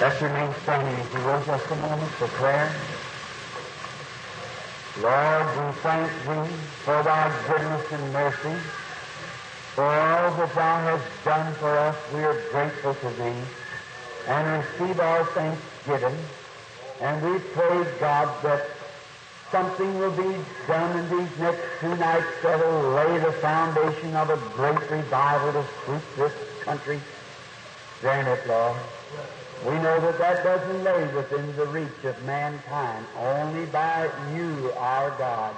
Let's remain standing if you will just a moment for prayer. Lord, we thank thee for thy goodness and mercy. For all that thou hast done for us, we are grateful to thee and receive our thanksgiving. And we pray, God, that something will be done in these next two nights that will lay the foundation of a great revival to sweep this country. Grant it, Lord. We know that that doesn't lay within the reach of mankind, only by you, our God.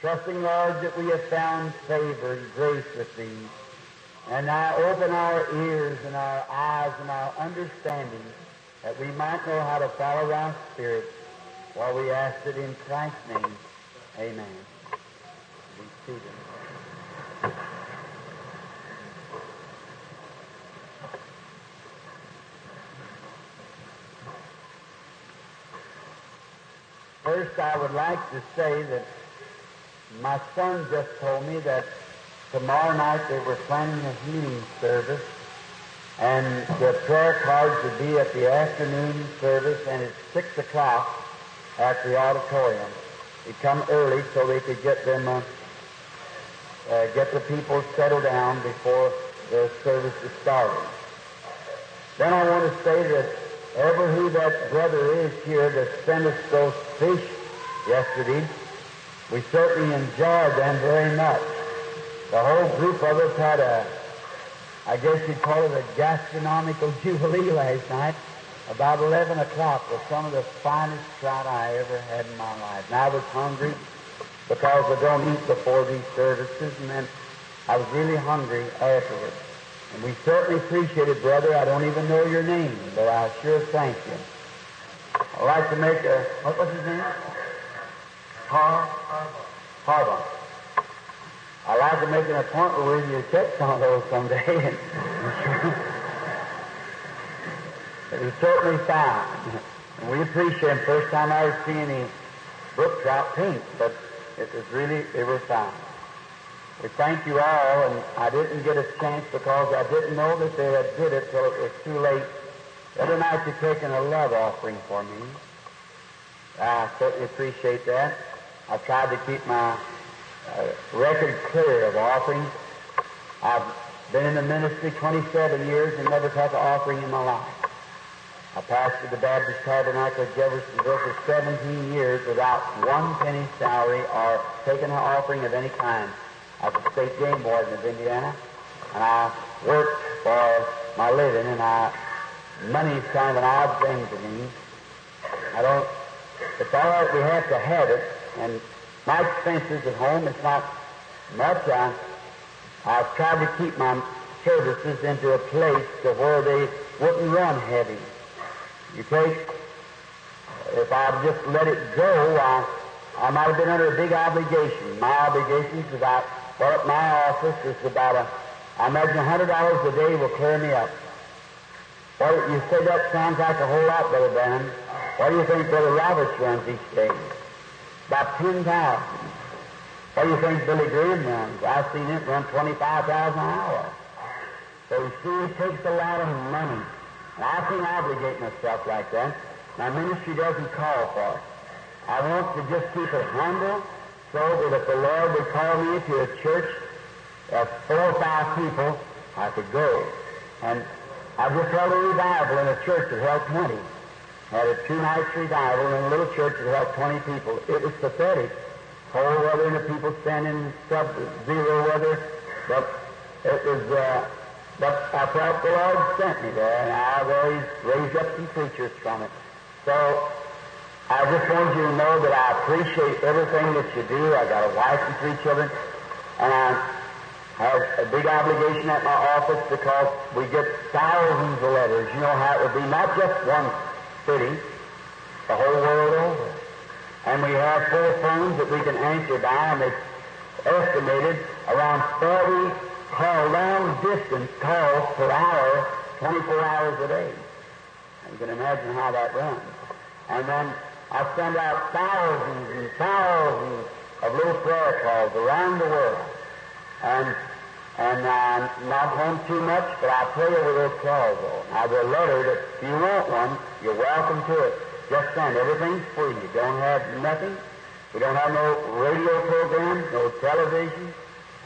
Trusting, Lord, that we have found favor and grace with thee. And now open our ears and our eyes and our understanding that we might know how to follow thy Spirit while we ask it in Christ's name. Amen. Be seated. First, I would like to say that my son just told me that tomorrow night they were planning a healing service, and the prayer cards would be at the afternoon service, and it's six o'clock at the auditorium. They come early so they could get them, uh, uh, get the people settled down before the service is started. Then I want to say that ever who that brother is here that sent us those fish yesterday, we certainly enjoyed them very much. The whole group of us had a, I guess you'd call it a gastronomical jubilee last night. About 11 o'clock was some of the finest trout I ever had in my life. And I was hungry because I don't eat before these services, and then I was really hungry afterwards. And we certainly appreciate it, brother. I don't even know your name, but I sure thank you. I'd like to make a, what was his name? Har? Harbaugh. I'd like to make an appointment with you to check some of those someday. It was certainly found. And we appreciate him. First time I ever seen any brook trout pink, but it was really, they were found. We thank you all, and I didn't get a chance because I didn't know that they had did it till it was too late. Other night you taken a love offering for me. I certainly appreciate that. I've tried to keep my uh, record clear of offerings. I've been in the ministry 27 years and never took an offering in my life. I pastored the Baptist Tabernacle at Jeffersonville for 17 years without one penny salary or taking an offering of any kind. I was a state game warden of Indiana, and I worked for my living, and I money's kind of an odd thing to me. I don't. It's all right. We have to have it, and my expenses at home it's not much. I I've tried to keep my services into a place to where they wouldn't run heavy. You take, if I just let it go, I, I might have been under a big obligation. My obligation is about, well, at my office is about a, I imagine $100 a day will clear me up. Well, you say that sounds like a whole lot, Brother Branham. What do you think Brother Roberts runs each day? About 10,000. What do you think Billy Graham runs? I've seen it run 25,000 an hour. So you see, it takes a lot of money. And I can't obligate myself like that. My ministry doesn't call for it. I want to just keep it humble so that if the Lord would call me to a church of four or five people, I could go. And I just held a revival in a church that held 20. Had a two-night revival in a little church that held 20 people. It was pathetic. Cold weather and the people standing sub-zero weather. But it was, uh, but I felt the Lord sent me there, and I've always raised up some preachers from it. So I just want you to know that I appreciate everything that you do. I got a wife and three children, and I have a big obligation at my office because we get thousands of letters. You know how it would be not just one city, the whole world over. And we have four phones that we can answer by, and it's estimated around 40 call long distance calls per hour, 24 hours a day. You can imagine how that runs. And then I send out thousands and thousands of little prayer calls around the world. And And I'm not home too much, but I pray over those claws, though. Now, the letter that if you want one, you're welcome to it. Just send. Everything's free. You don't have nothing. We don't have no radio programs, no television.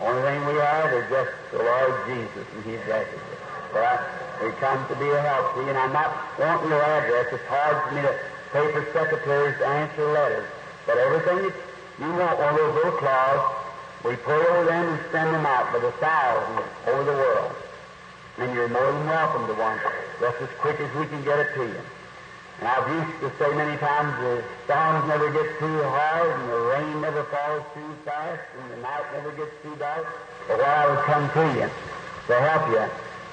Only thing we have is just the Lord Jesus and His message. But I, we come to be a help to you, and I'm not wanting your address. It's hard for me to pay for secretaries to answer letters. But everything that you want, one of those little claws, we pull over them and send them out by the thousands over the world. And you're more than welcome to one, just as quick as we can get it to you. And I've used to say many times the storms never get too hard and the rain never falls too fast and the night never gets too dark. But what I would come to you to help you,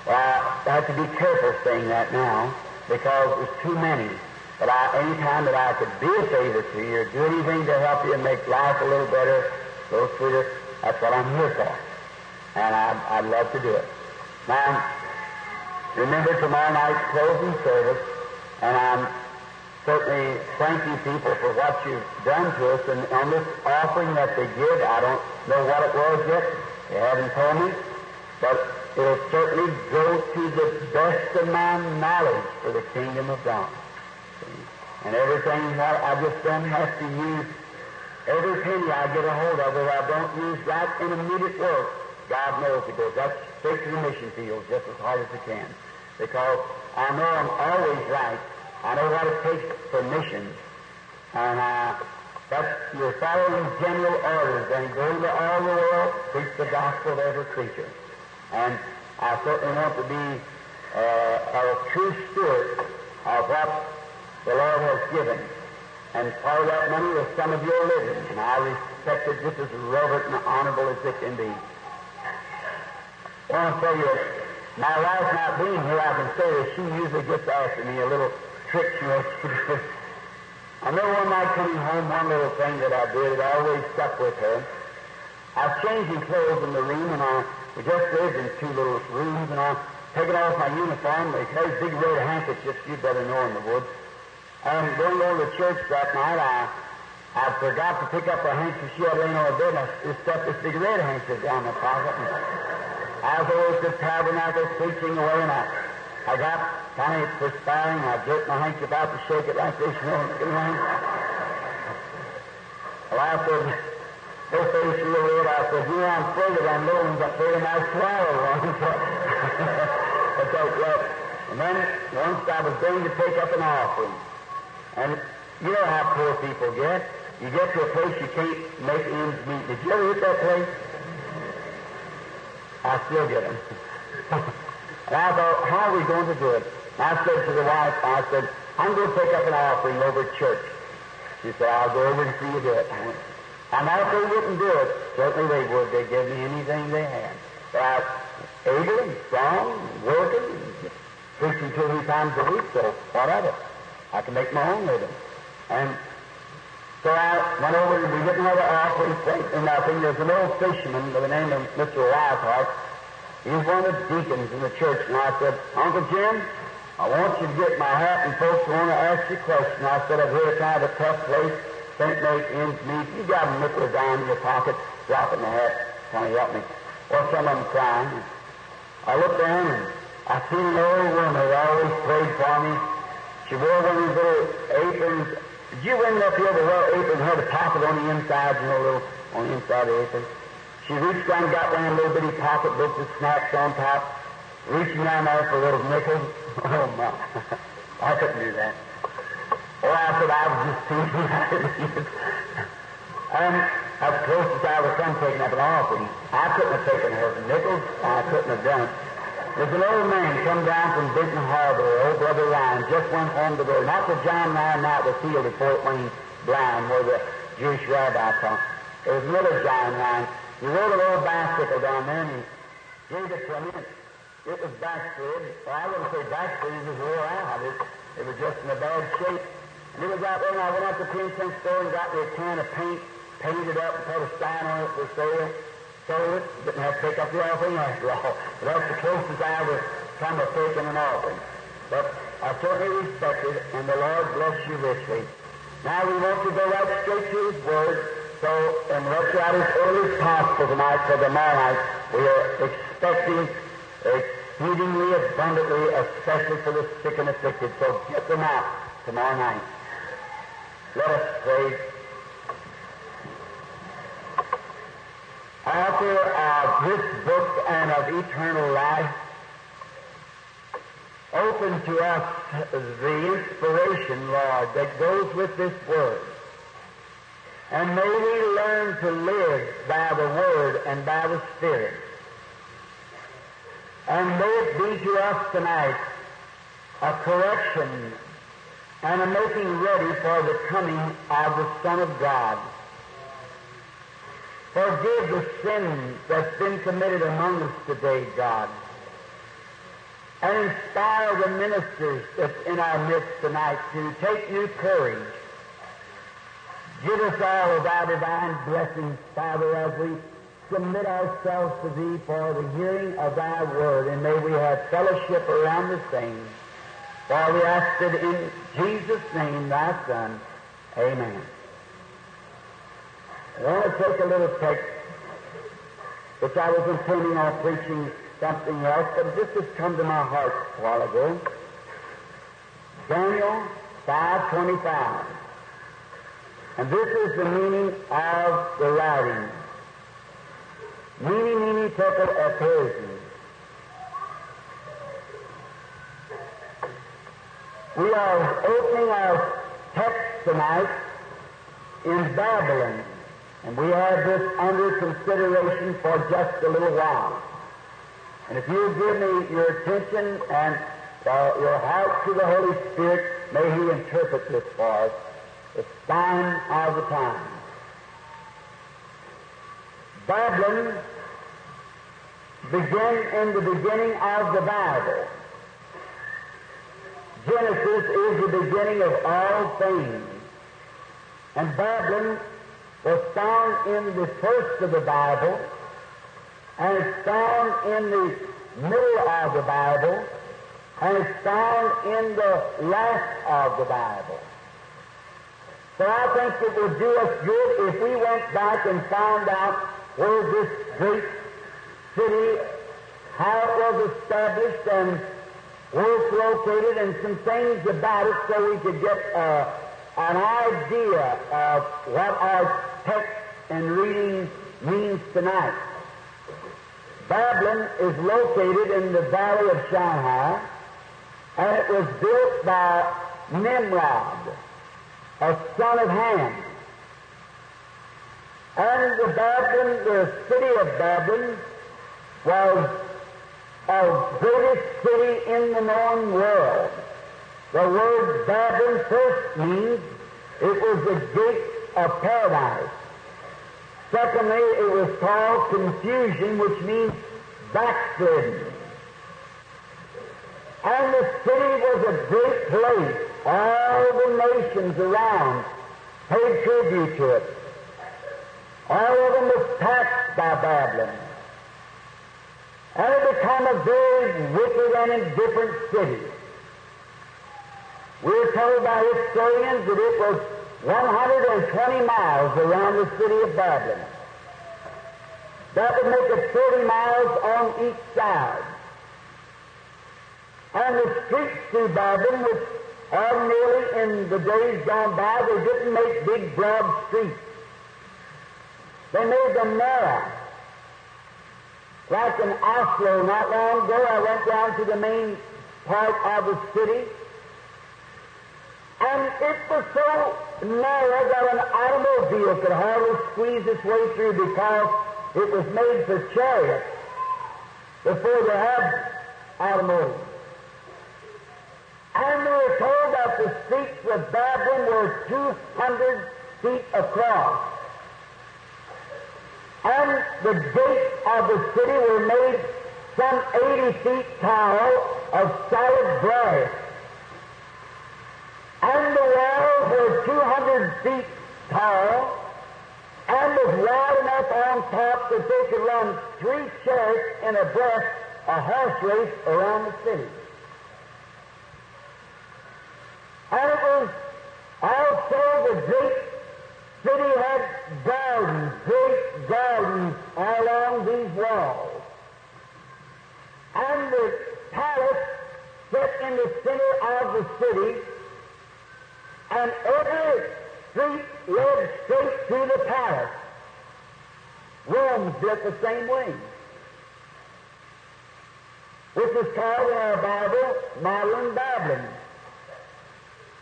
well, I have to be careful saying that now because there's too many. But I, any time that I could be a favor to you or do anything to help you and make life a little better, a little sweeter, that's what I'm here for. And I'd, I'd love to do it. Now, remember tomorrow night's closing service, and I'm certainly thanking people for what you've done to us. And on this offering that they give, I don't know what it was yet. They haven't told me. But it'll certainly go to the best of my knowledge for the kingdom of God. And everything that I just don't have to use Every penny I get a hold of, if I don't use right in immediate work, God knows it goes up straight to the mission field just as hard as it can. Because I know I'm always right. I know what it takes for missions. And uh, that's you're following general orders and go into all the world, preach the gospel to every creature. And I certainly want to be uh, a true steward of what the Lord has given and part of that money was some of your living, and I respect it just as reverent and honorable as it can be. I want to tell you, my wife not being here, I can say that she usually gets after me a little trick, you know. I remember one night coming home, one little thing that I did, it always stuck with her. I was changing clothes in the room, and I we just lived in two little rooms, and I taking off my uniform, they had big red handkerchiefs, you'd better know in the woods. And going over to church that night, I, I forgot to pick up a handkerchief. She had laying on the bed, I just stuffed this big red handkerchief down my pocket. And I was at the tabernacle preaching away, and I, I got kind of perspiring, I jerked my handkerchief out to shake it like this, you know, you know. Well, I said, her face real red, I said, you know, I'm afraid of them little ones, I'm afraid I might swallow. One. but that, well, and then once I was going to take up an offering, and you know how poor people get. You get to a place you can't make ends meet. Did you ever hit that place? I still get them. and I thought, how are we going to do it? And I said to the wife, I said, I'm going to take up an offering over at church. She said, I'll go over and see you do it. And if they wouldn't do it, certainly they would. They'd give me anything they had. But I was able and strong, and working, and preaching two, three times a week, so what of it? I can make my own living. And so I went over and we didn't have an offering plate or nothing. There's an old fisherman by the name of Mr. Wiseheart. He was one of the deacons in the church, and I said, Uncle Jim, I want you to get my hat, and folks want to ask you a question. I said, I've heard kind of a tough place, can't make ends meet. You got a nickel dime in your pocket, drop in the hat, kind of help me. Or some of them crying. I looked down, and I seen an old woman that always prayed for me. She wore one of these little aprons. Did you women up here that wear apron had a pocket on the inside, you know, little on the inside of the apron? She reached down got one of little bitty pocketbooks with snaps on top, reaching down there for little nickels. Oh, my. I couldn't do that. Oh, I said I was just teasing. and as close as I was from taking up an offering, I couldn't have taken her nickels. I couldn't have done it. There's an old man come down from Benton Harbor, old Brother Ryan, just went home to go, not to John Ryan out the field at Fort Wayne blind where the Jewish rabbi taught. There was another John Ryan. He rode an old bicycle down there and he gave it to me. It was backslid. Well, I wouldn't say backslid, it was wore out. It, it was just in a bad shape. And it was out there and I went up to the paint store and got me a can of paint, painted it up and put a sign on it for sale sold it, didn't have to take up the offering after all. That's the closest I ever come of taking an offering. But I certainly respect it, and the Lord bless you richly. Now we want to go right straight to His Word, so, and let's out as early as possible tonight for tomorrow night. We are expecting exceedingly abundantly, especially for the sick and afflicted. So get them out tomorrow night. Let us pray. Author of this book and of eternal life, open to us the inspiration, Lord, that goes with this word. And may we learn to live by the Word and by the Spirit. And may it be to us tonight a correction and a making ready for the coming of the Son of God. Forgive the sin that's been committed among us today, God. And inspire the ministers that's in our midst tonight to take new courage Give us all of thy divine blessings, Father, as we submit ourselves to thee for the hearing of thy word, and may we have fellowship around the same. For we ask it in Jesus' name, thy Son. Amen. I want to take a little text, which I was intending on preaching something else, but this has come to my heart a while ago. Daniel 5.25. And this is the meaning of the writing. Mene, mene, tekel, upharsin. We are opening our text tonight in Babylon, and we have this under consideration for just a little while. And if you give me your attention and uh, your heart to the Holy Spirit, may He interpret this for us It's sign of the time. Babylon began in the beginning of the Bible. Genesis is the beginning of all things. And Babylon was found in the first of the Bible, and it's found in the middle of the Bible, and it's found in the last of the Bible. So I think it would do us good if we went back and found out where this great city, how it was established and where it's located and some things about it so we could get uh, an idea of what our text and reading means tonight. Babylon is located in the valley of Shinar, and it was built by Nimrod a son of Ham. And the Babylon, the city of Babylon, was the greatest city in the known world. The word Babylon first means it was the gate of paradise. Secondly, it was called confusion, which means backsliding. And the city was a great place all the nations around paid tribute to it. All of them was taxed by Babylon. And it became a very wicked and indifferent city. We're told by historians that it was 120 miles around the city of Babylon. That would make it 30 miles on each side. And the streets through Babylon was Ordinarily, in the days gone by, they didn't make big, broad streets. They made them narrow. Like in Oslo, not long ago, I went down to the main part of the city, and it was so narrow that an automobile could hardly squeeze its way through because it was made for chariots before they had automobiles. And we were told that the streets of Babylon were 200 feet across. And the gates of the city were made some 80 feet tall of solid brass and the walls were 200 feet tall, and was wide enough on top that they could run three chariots in a breath, a horse race around the city. And it was also the great city had gardens, great gardens along these walls. And the palace set in the center of the city and every street led straight to the palace. Rome's built the same way, This is called in our Bible modern Babylon.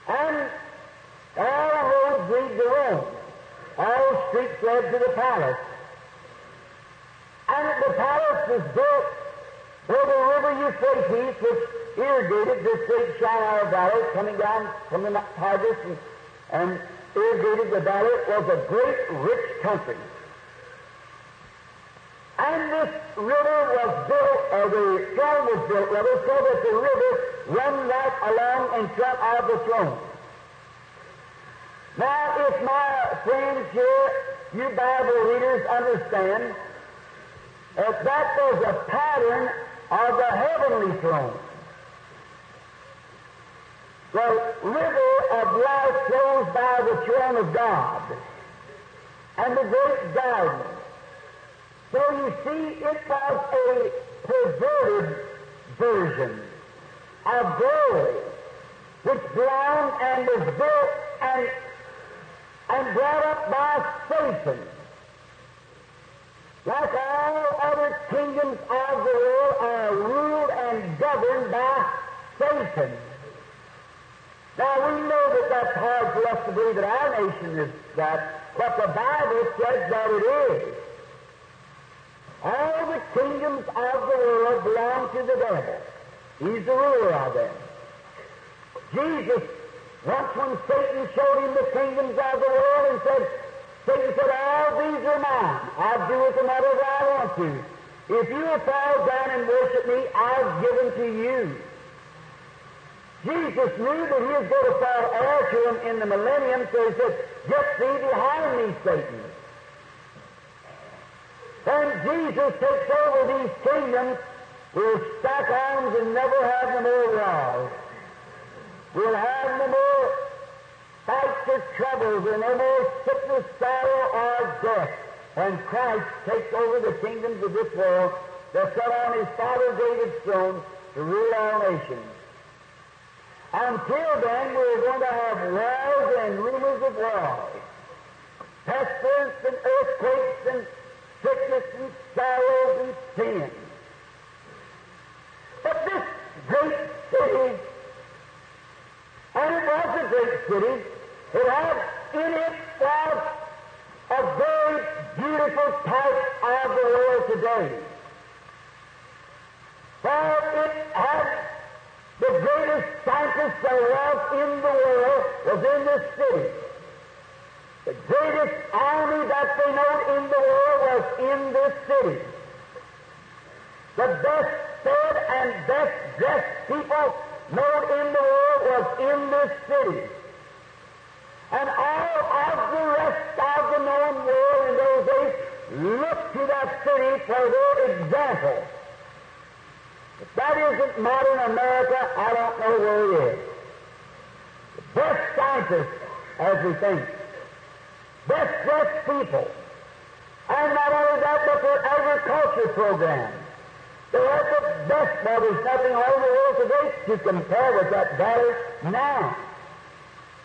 And all roads lead to Rome. All streets led to the palace. And the palace was built the river Euphrates, which irrigated this great Shinar Valley, coming down from the Tigris and, and irrigated the valley, was a great rich country. And this river was built, or the throne was built, rather, so that the river run right along in front of the throne. Now, if my friends here, you Bible readers, understand that that was a pattern of the heavenly throne. The river of life flows by the throne of God and the great garden. So you see, it was a perverted version of glory, which belonged and was built and, and brought up by Satan. Like all other kingdoms of the world are ruled and governed by Satan. Now we know that that's hard for us to believe that our nation is that, but the Bible says that it is. All the kingdoms of the world belong to the devil. He's the ruler of them. Jesus, once when Satan showed him the kingdoms of the world and said, Satan said, All these are mine. I'll do with them whatever I want to. If you will fall down and worship me, I'll give them to you. Jesus knew that he was going to fall heir to him in the millennium, so he said, Get thee behind me, Satan. When Jesus takes over these kingdoms, we'll stack arms and never have them wars. We'll have them more fights or troubles and more sickness, sorrow, or death. When Christ takes over the kingdoms of this world, to set on his father David's throne to rule all nations. Until then, we're going to have wars and rumors of wars, pestilence and earthquakes and sickness and sorrows and sin. But this great city, and it was a great city, it had in it was a very beautiful type of the world today. For it had the greatest scientist there was in the world was in this city. The greatest army that they know in the world was in this city. The best fed and best dressed people known in the world was in this city. And all of the rest of the known world in those days looked to that city for their example. If that isn't modern America, I don't know where it is. The best scientists, as we think, best dressed people, and not only that, but their agriculture program. They have the best, well, there's nothing all the world today to compare with that valley now.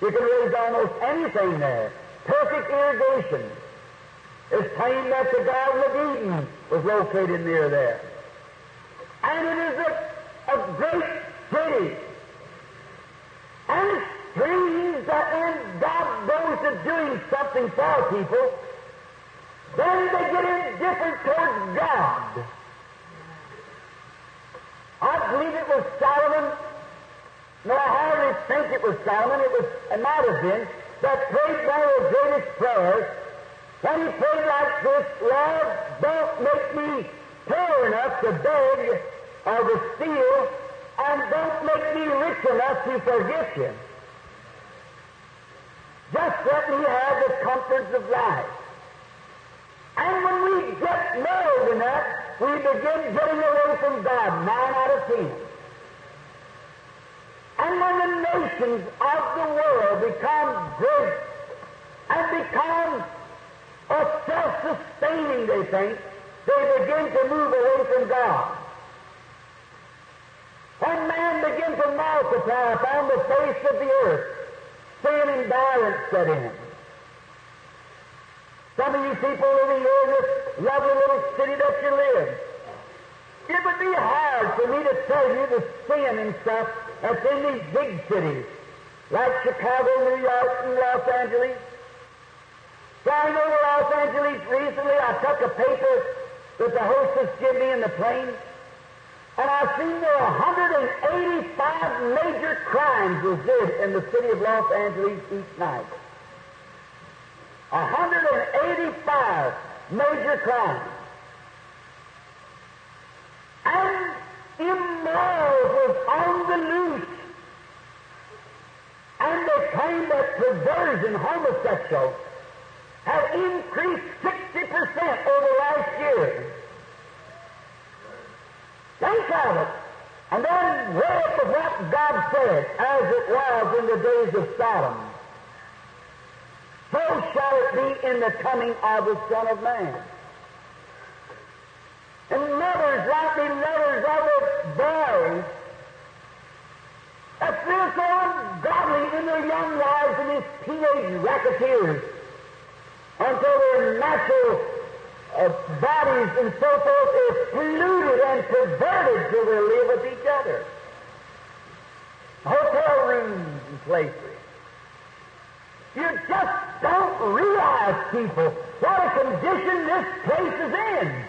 You can raise almost anything there. Perfect irrigation. It's claimed that the Garden of Eden was located near there. And it is a, a great city. And it's strange that when God goes to doing something for people, then they get indifferent towards God. I believe it was Solomon, no, I hardly think it was Solomon, it was, it might have been, that prayed one of the greatest prayers, when he prayed like this, Lord, don't make me poor enough to beg or to steal, and don't make me rich enough to forget you. Just let me have the comforts of life. And when we get than that, we begin getting away from God, nine out of ten. And when the nations of the world become great and become self-sustaining, they think, they begin to move away from God. When man begins to multiply upon the face of the earth. Sin and violence set in. Some of you people living here in this lovely little city that you live, it would be hard for me to tell you the sin and stuff that's in these big cities, like Chicago, New York, and Los Angeles. Flying over Los Angeles recently, I took a paper that the hostess gave me in the plane, and I've seen there are 185 major crimes was did in the city of Los Angeles each night. 185 major crimes. And immorals was on the loose. And they claim that perversion, homosexual, have increased 60% over last year. Think of it. And then read of what God said, as it was in the days of Sodom. So shall it be in the coming of the Son of Man. And mothers, like the mothers of the boys, that feel so ungodly in their young lives and these teenage racketeers until their natural uh, bodies and so forth is polluted and perverted till they live with each other. Hotel rooms and places. You just don't realize, people, what a condition this place is in.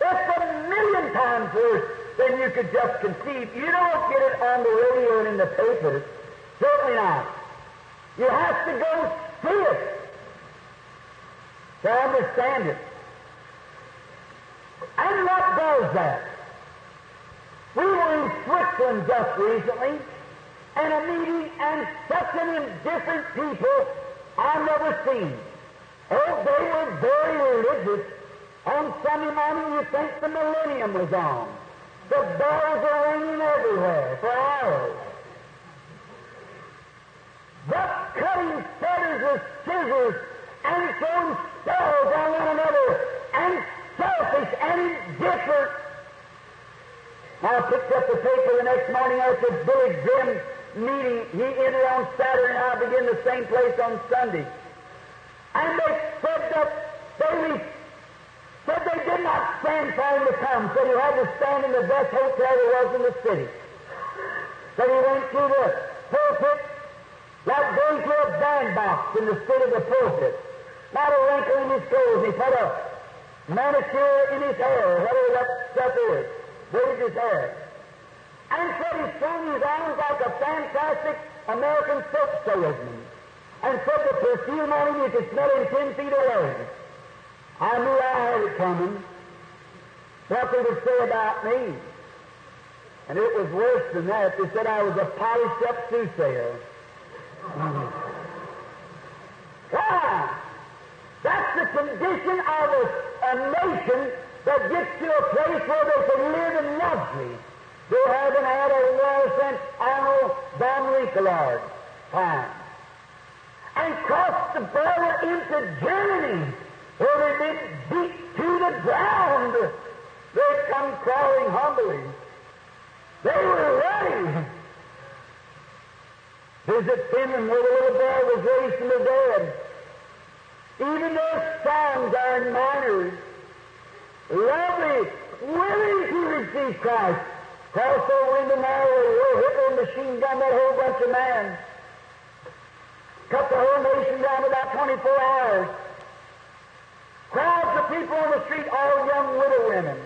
It's a million times worse than you could just conceive. You don't get it on the radio and in the papers. Certainly not. You have to go see it to understand it. And what does that? We were in Switzerland just recently, and a meeting, and such an indifferent people I've never seen. Oh, they were very religious. On Sunday morning, you think the millennium was on. The bells are ringing everywhere for hours. But cutting feathers with scissors and throwing spells on one another and selfish and indifferent. I picked up the paper the next morning after Billy Graham meeting. He entered on Saturday and I began the same place on Sunday. And they said that they said they did not stand for him to come. Said he had to stand in the best hotel there was in the city. Said he went through the pulpit like going to a bandbox in the state of the pulpit. Not a wrinkle in his clothes. He put a manicure in his hair, whatever that stuff is. Braided his hair. And said he swung his arms like a fantastic American silk salesman. And said the perfume on him, you could smell him ten feet away. I knew I had it coming. What they would say about me. And it was worse than that. They said I was a polished up soothsayer. Mm-hmm. Why? That's the condition of a, a nation that gets to a place where they can live in luxury. They haven't had a war since Arnold von Winkelried time. And crossed the border into Germany, where they've been beat to the ground. They come crawling humbly. They were ready. Visit Finland, where the little boy was raised from the dead. Even those songs are in minors. Lovely, willing to receive Christ. Cross over into Norway, where Hitler machine gun that whole bunch of men. Cut the whole nation down to about 24 hours. Crowds of people on the street, all young widow women.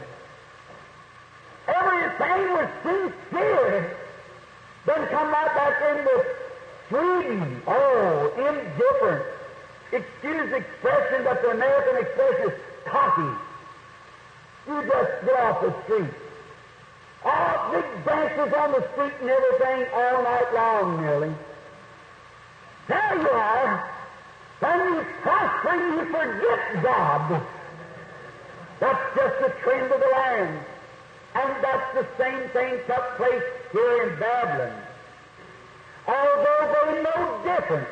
Everything was sincere. Then come right back into Sweden. Oh, indifferent excuse expression, but the American expression is cocky. You just get off the street. All big dances on the street and everything all night long, nearly. There you are. When you prosper, you forget God. That's just the trend of the land. And that's the same thing took place here in Babylon. Although they know different,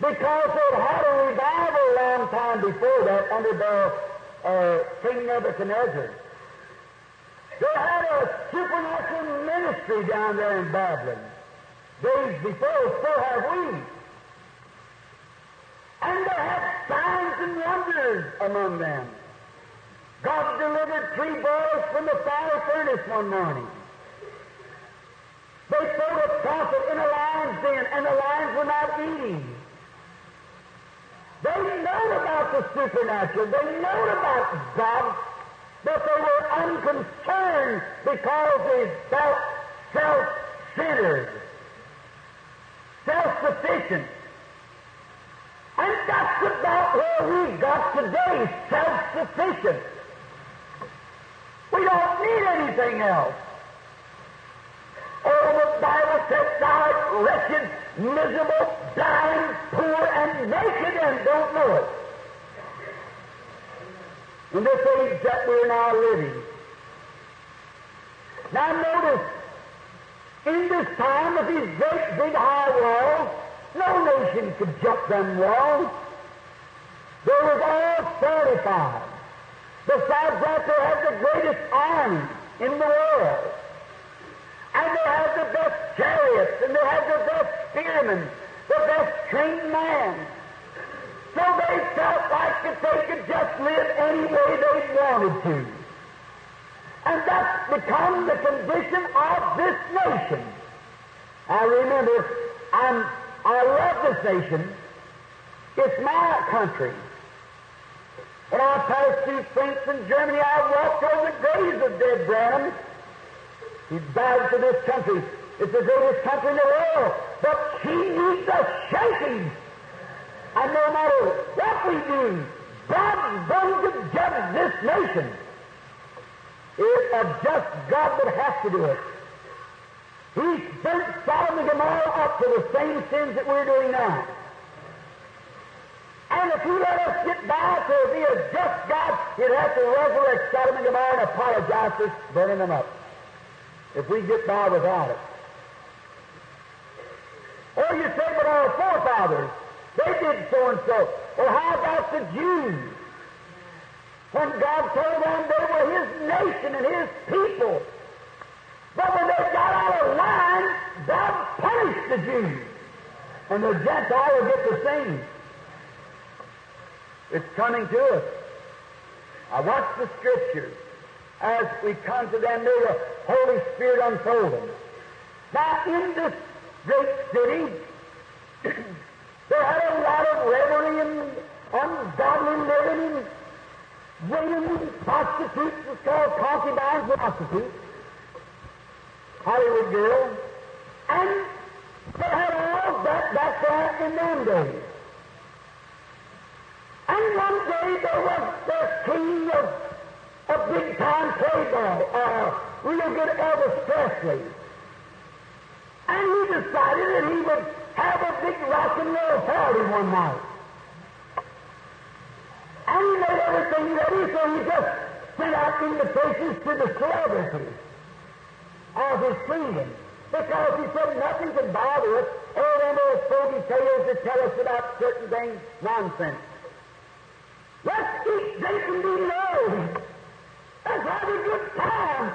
because they'd had a revival a long time before that under the uh, King Nebuchadnezzar. They had a supernatural ministry down there in Babylon. Days before, so have we. And they had signs and wonders among them. God delivered three boys from the fire furnace one morning. They threw a prophet in a lion's den, and the lions were not eating. They know about the supernatural. They know about God, but they were unconcerned because they felt self-centered, self-sufficient. And that's about where we got today, self-sufficient. We don't need anything else. Oh, the Bible says thou wretched, miserable, dying, poor, and naked, and don't know it. In this age that we're now living. Now notice, in this time with these great big high walls, no nation could jump them walls. They was all fortified. Besides that, they had the greatest army in the world. And they had the best chariots, and they had the best spearmen, the best trained men. So they felt like that they could just live any way they wanted to. And that's become the condition of this nation. I remember, I'm, I love this nation. It's my country. When I passed through France and Germany, I walked over the graves of dead Branham. He died for this country. It's the greatest country in the world. But she needs a shaking. And no matter what we do, God's going to judge this nation. It's a just God that has to do it. He sent Sodom and Gomorrah up for the same sins that we're doing now. And if he let us get by to be a just God, he'd have to resurrect Sodom and Gomorrah and apologize for burning them up. If we get by without it. Or you say, but our forefathers, they did so and so. Well, how about the Jews? When God told them they were His nation and His people. But when they got out of line, God punished the Jews. And the Gentile will get the same. It's coming to us. I watch the Scriptures as we come to them, may the Holy Spirit unfold them. Now, in this great city, there had a lot of revelry and ungodly living and and prostitutes, it's called concubines prostitutes, Hollywood girls, and they had all that back there in them days. And one day there was the king of a big time playboy, uh, real good Elvis Presley. And he decided that he would have a big rock and roll party one night. And he made everything ready, so he just sent out invitations to the celebrities of his kingdom. Because he said nothing could bother us. All them old fogey tales that tell us about certain things, nonsense. Let's eat, drink, and be merry. Let's have a good time.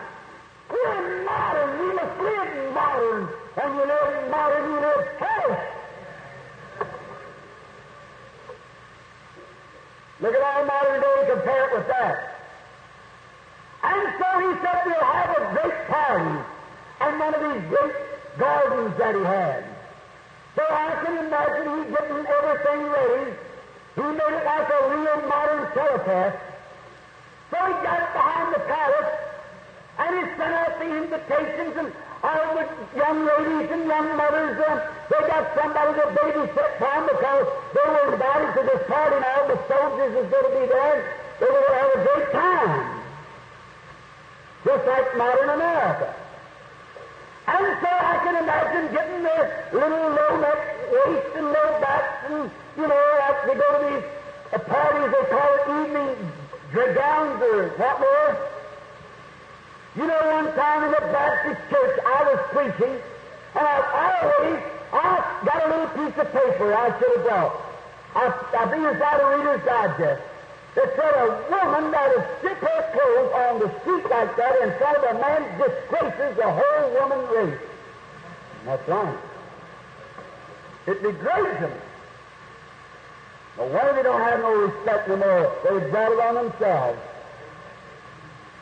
We're modern. We must live modern. And you live modern, you live fresh. Look at our modern day compare it with that. And so he said we'll have a great party in one of these great gardens that he had. So I can imagine he getting everything ready. He made it like a real modern telecast. So he got behind the palace and he sent out the invitations and all the young ladies and young mothers, uh, they got somebody to babysit them because they were invited to this party and all the soldiers was going to be there. They were going to have a great time. Just like modern America. And so I can imagine getting their little low neck waist and low backs and, you know, like they go to these uh, parties, they call it evening dragons or what more. You know, one time in the Baptist church, I was preaching, and I, I always, I got a little piece of paper I should have brought. I, I think it's out of Reader's Digest. That said a woman that would strip her clothes on the street like that in front of a man disgraces the whole woman race. And that's right. It degrades them. No wonder they don't have no respect no more. They brought it on themselves.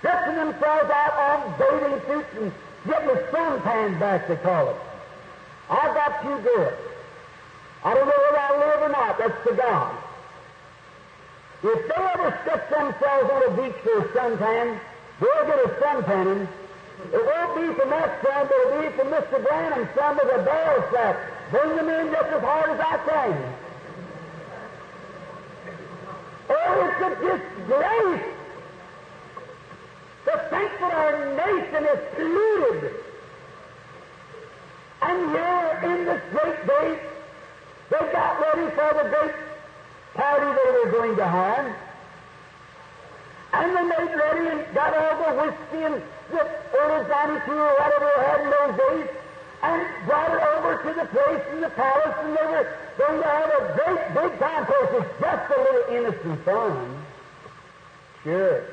Dressing themselves out on bathing suits and getting the suntan back, they call it. I got you good. I don't know whether I live or not. That's to God. If they ever stick themselves on a beach for a suntan, they'll get a suntanning. It won't be from that sun, but it'll be from Mr. Branham's son with a barrel strap. Bring them in just as hard as I can. Oh, it's a disgrace to think that our nation is polluted. And here in this great day, they got ready for the great party they were going to have. And they made ready and got all the whiskey and the old 92 or whatever they had in those days and brought it over to the place in the palace and they were going to have a great big time us. It's just a little innocent fun. Sure.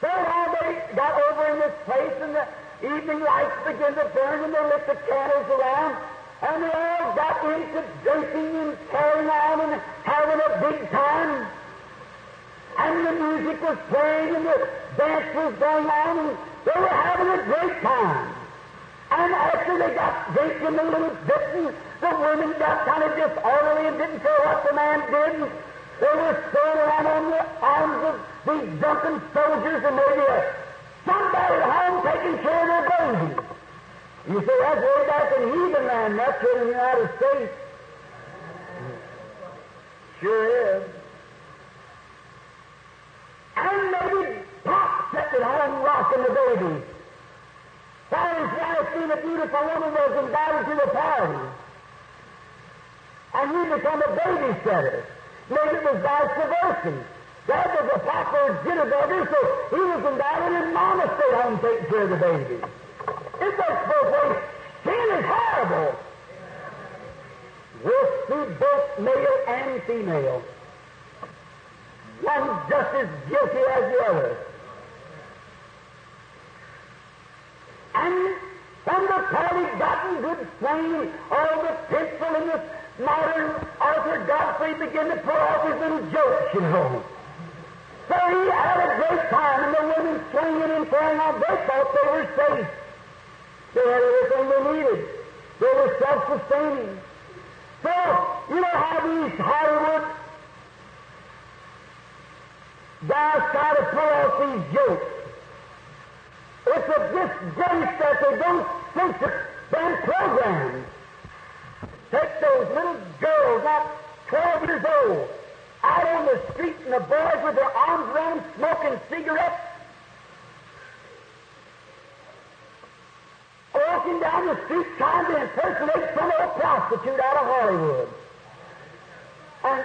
So now they got over in this place and the evening lights began to burn and they lit the candles around and they all got into drinking and carrying on and having a big time. And the music was playing and the dance was going on and they were having a great time. And after they got drinking a little bit and the women got kind of disorderly and didn't care what the man did, they were thrown around on the arms of these drunken soldiers and maybe somebody at home taking care of their babies. You say that's way back in heathen land. That's here in the United States. Sure is. And maybe Pop sitting at home rocking the baby. While his wife, being a beautiful woman, was invited to the party. And he become a babysitter. Maybe it was vice versa. That was a popular jitterbugger, so he was invited and Mama stayed home taking care of the baby. It goes both ways. Sin is horrible. Worse to both male and female. One just as guilty as the other. And when the party got in good swing, all the pencil and the modern Arthur Godfrey began to pull off his little jokes, you know. So he had a great time, and the women swinging and throwing on. They thought they were safe. They had everything they needed. They were self-sustaining. So, you know how these Hollywood guys try to pull off these jokes? It's a disgrace that they don't censor them programs. Take those little girls, not 12 years old, out on the street and the boys with their arms around smoking cigarettes walking down the street trying to impersonate some old prostitute out of Hollywood. And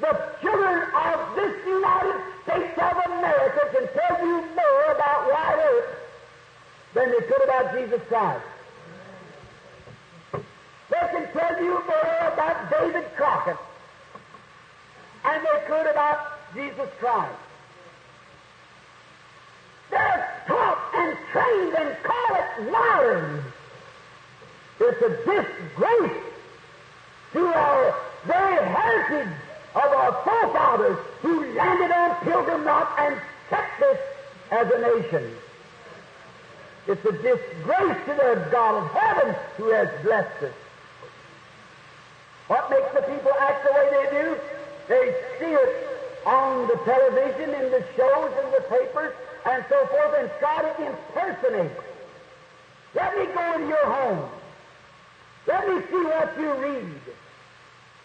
the children of this United States of America can tell you more about Wyatt Earp than they could about Jesus Christ. They can tell you more about David Crockett and they could about Jesus Christ. They're taught and trained and call it modern. It's a disgrace to our very heritage of our forefathers who landed on Pilgrim Rock and set this as a nation. It's a disgrace to the God of heaven who has blessed us. What makes the people act the way they do? They see it on the television, in the shows, in the papers, and so forth and try to impersonate. Let me go into your home. Let me see what you read.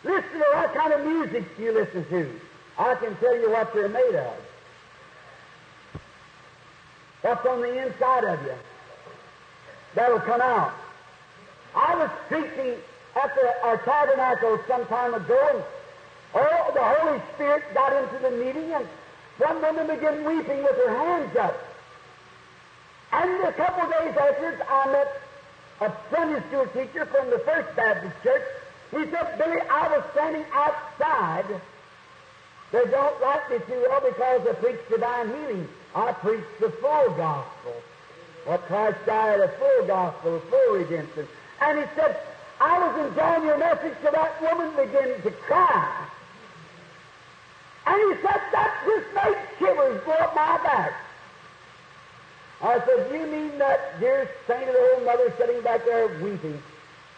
Listen to what kind of music you listen to. I can tell you what you're made of. What's on the inside of you. That'll come out. I was preaching at the, our tabernacle some time ago, and oh, the Holy Spirit got into the meeting, and one woman began weeping with her hands up. And a couple days afterwards, I met a Sunday school teacher from the First Baptist Church. He said, Billy, I was standing outside. They don't like me too well because I preach divine healing. I preach the full gospel. What Christ died, a full gospel, a full redemption. And he said, I was enjoying your message till that woman began to cry. And he said, that just made shivers go up my back. I said, you mean that dear sainted old mother sitting back there weeping?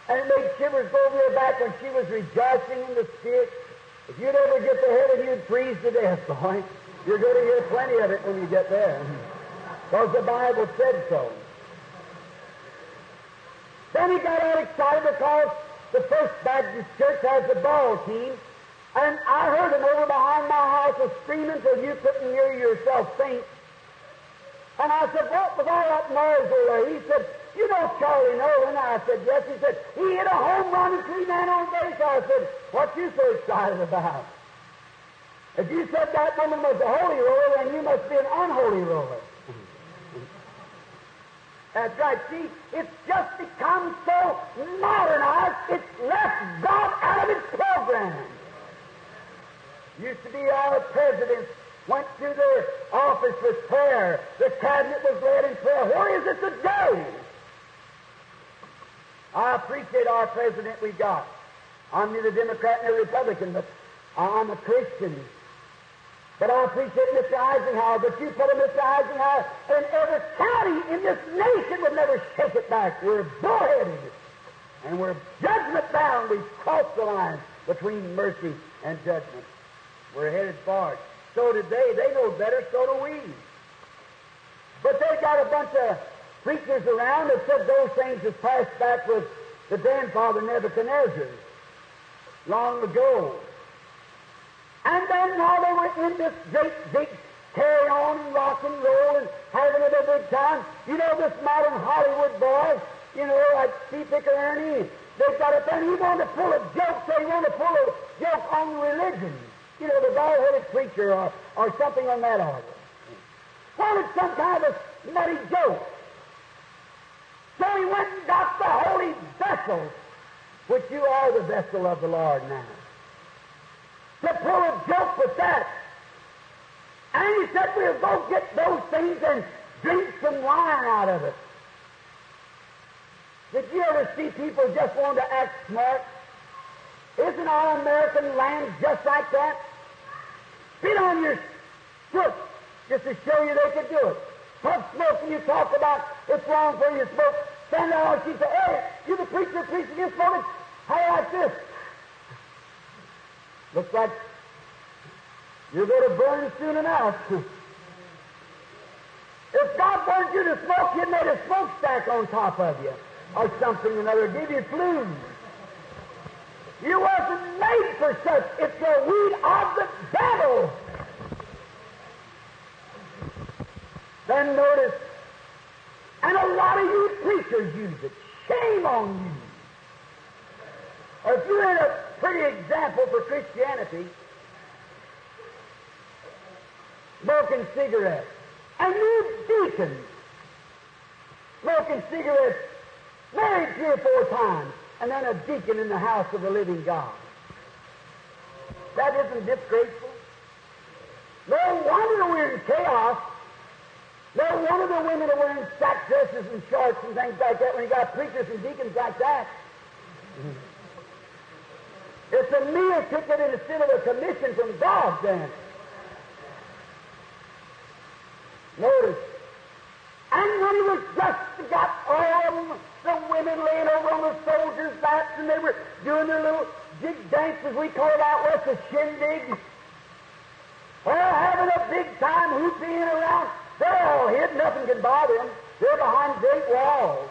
And it made shivers go over your back when she was rejoicing in the Spirit. If you'd ever get to heaven, you'd freeze to death, boy. You're going to hear plenty of it when you get there. Because the Bible said so. Then he got all excited because the First Baptist Church has a ball team, and I heard him over behind my house a screaming till you couldn't hear yourself think. And I said, what was all that noise over there? He said, you know Charlie Nolan? I said, yes. He said, he hit a home run and three men on base. I said, what you so excited about? If you said that woman was a holy roller, then you must be an unholy roller. That's right. See, it's just become so modernized, it's left God out of its program. Used to be our presidents went to their office with prayer. The cabinet was led in prayer. Where is it today? I appreciate our president we got. I'm neither Democrat nor Republican, but I'm a Christian. But I appreciate Mr. Eisenhower, but you put a Mr. Eisenhower in every county in this nation would never shake it back. We're bullheaded. And we're judgment bound. We've crossed the line between mercy and judgment. We're headed for it. So did they. They know better, so do we. But they got a bunch of preachers around that said those things was passed back with the grandfather Nebuchadnezzar long ago. And then while they were in this great big carry on and rock and roll and having it a big time, you know this modern Hollywood boy, you know, like Steve Picker Ernie, they've got a thing. he wanted to pull a joke, so he wanted to pull a joke on religion. You know, the bald-headed preacher or, or something on that order. Wanted some kind of nutty joke. So he went and got the holy vessel, which you are the vessel of the Lord now to pull a joke with that. And he said, we'll go get those things and drink some wine out of it. Did you ever see people just want to act smart? Isn't our American land just like that? Spit on your foot just to show you they could do it. Puff smoke and you talk about it's wrong for you to smoke. Stand there and she say, hey, you're the preacher preaching against smoking? How like this? Looks like you're going to burn soon enough. if God wanted you to smoke, He'd made a smokestack on top of you or something or another, give you flues. You wasn't made for such. It's the weed of the devil. Then notice, and a lot of you preachers use it. Shame on you. Or if you're in a pretty example for Christianity, smoking cigarettes. And you deacons smoking cigarettes married three or four times, and then a deacon in the house of the living God. That isn't disgraceful. No wonder we're in chaos. No wonder the women are wearing sack dresses and shorts and things like that when you got preachers and deacons like that. It's a meal ticket instead of a commission from God then. Notice. And when he was just got all the women laying over on the soldiers' backs and they were doing their little jig dances, we call it out west a shindig. Well, having a big time hooping around. They're all hid, nothing can bother them. They're behind great walls.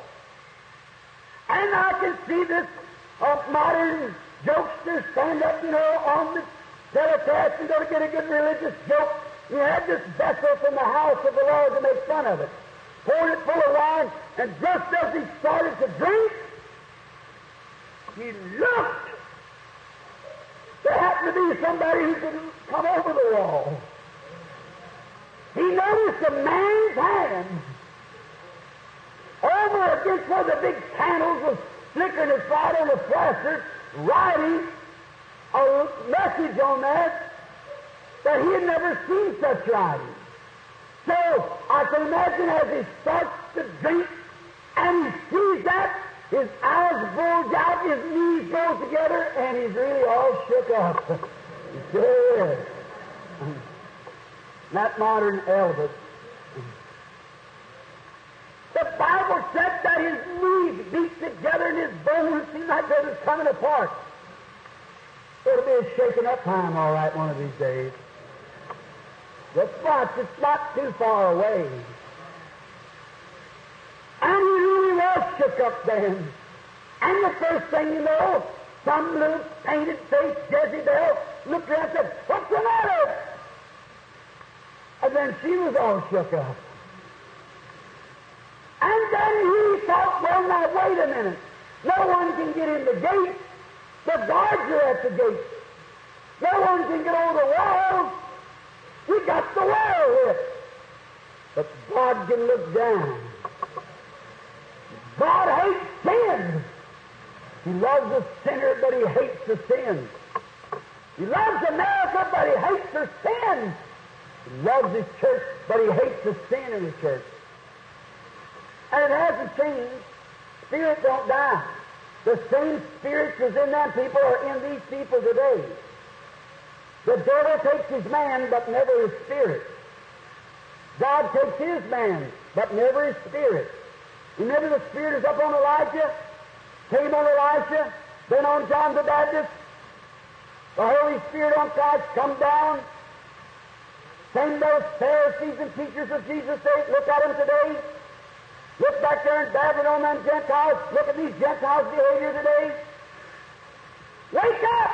And I can see this uh, modern jokester stand up, you know, on the telecast and go to get a good religious joke. He had this vessel from the house of the Lord to make fun of it. Poured it full of wine, and just as he started to drink, he looked. There happened to be somebody who could come over the wall. He noticed a man's hand over against where the big candles was flickering his light on the plaster, writing a message on that that he had never seen such writing. So I can imagine as he starts to drink and he sees that, his eyes bulge out, his knees go together, and he's really all shook up. he sure is. That modern Elvis. The Bible said that his knees beat together and his bones seemed like they was coming apart. It'll be a shaking up time, all right, one of these days. Just watch, it's not too far away. And he shook up then. And the first thing you know, some little painted faced Jezebel looked around and said, What's the matter? And then she was all shook up. And then he thought, well, now wait a minute. No one can get in the gate. The guards are at the gate. No one can get over the wall. We got the wall here. But God can look down. God hates sin. He loves the sinner, but he hates the sin. He loves America, but he hates the sin. He loves his church, but he hates the sin in the church. And it hasn't changed. Spirit don't die. The same spirit was in them people are in these people today. The devil takes his man, but never his spirit. God takes his man, but never his spirit. Remember the spirit is up on Elijah, came on Elisha, then on John the Baptist. The Holy Spirit on Christ come down. Same those Pharisees and teachers of Jesus say, look at them today. Look back there and Babylon on them Gentiles. Look at these Gentiles' behavior today. Wake up!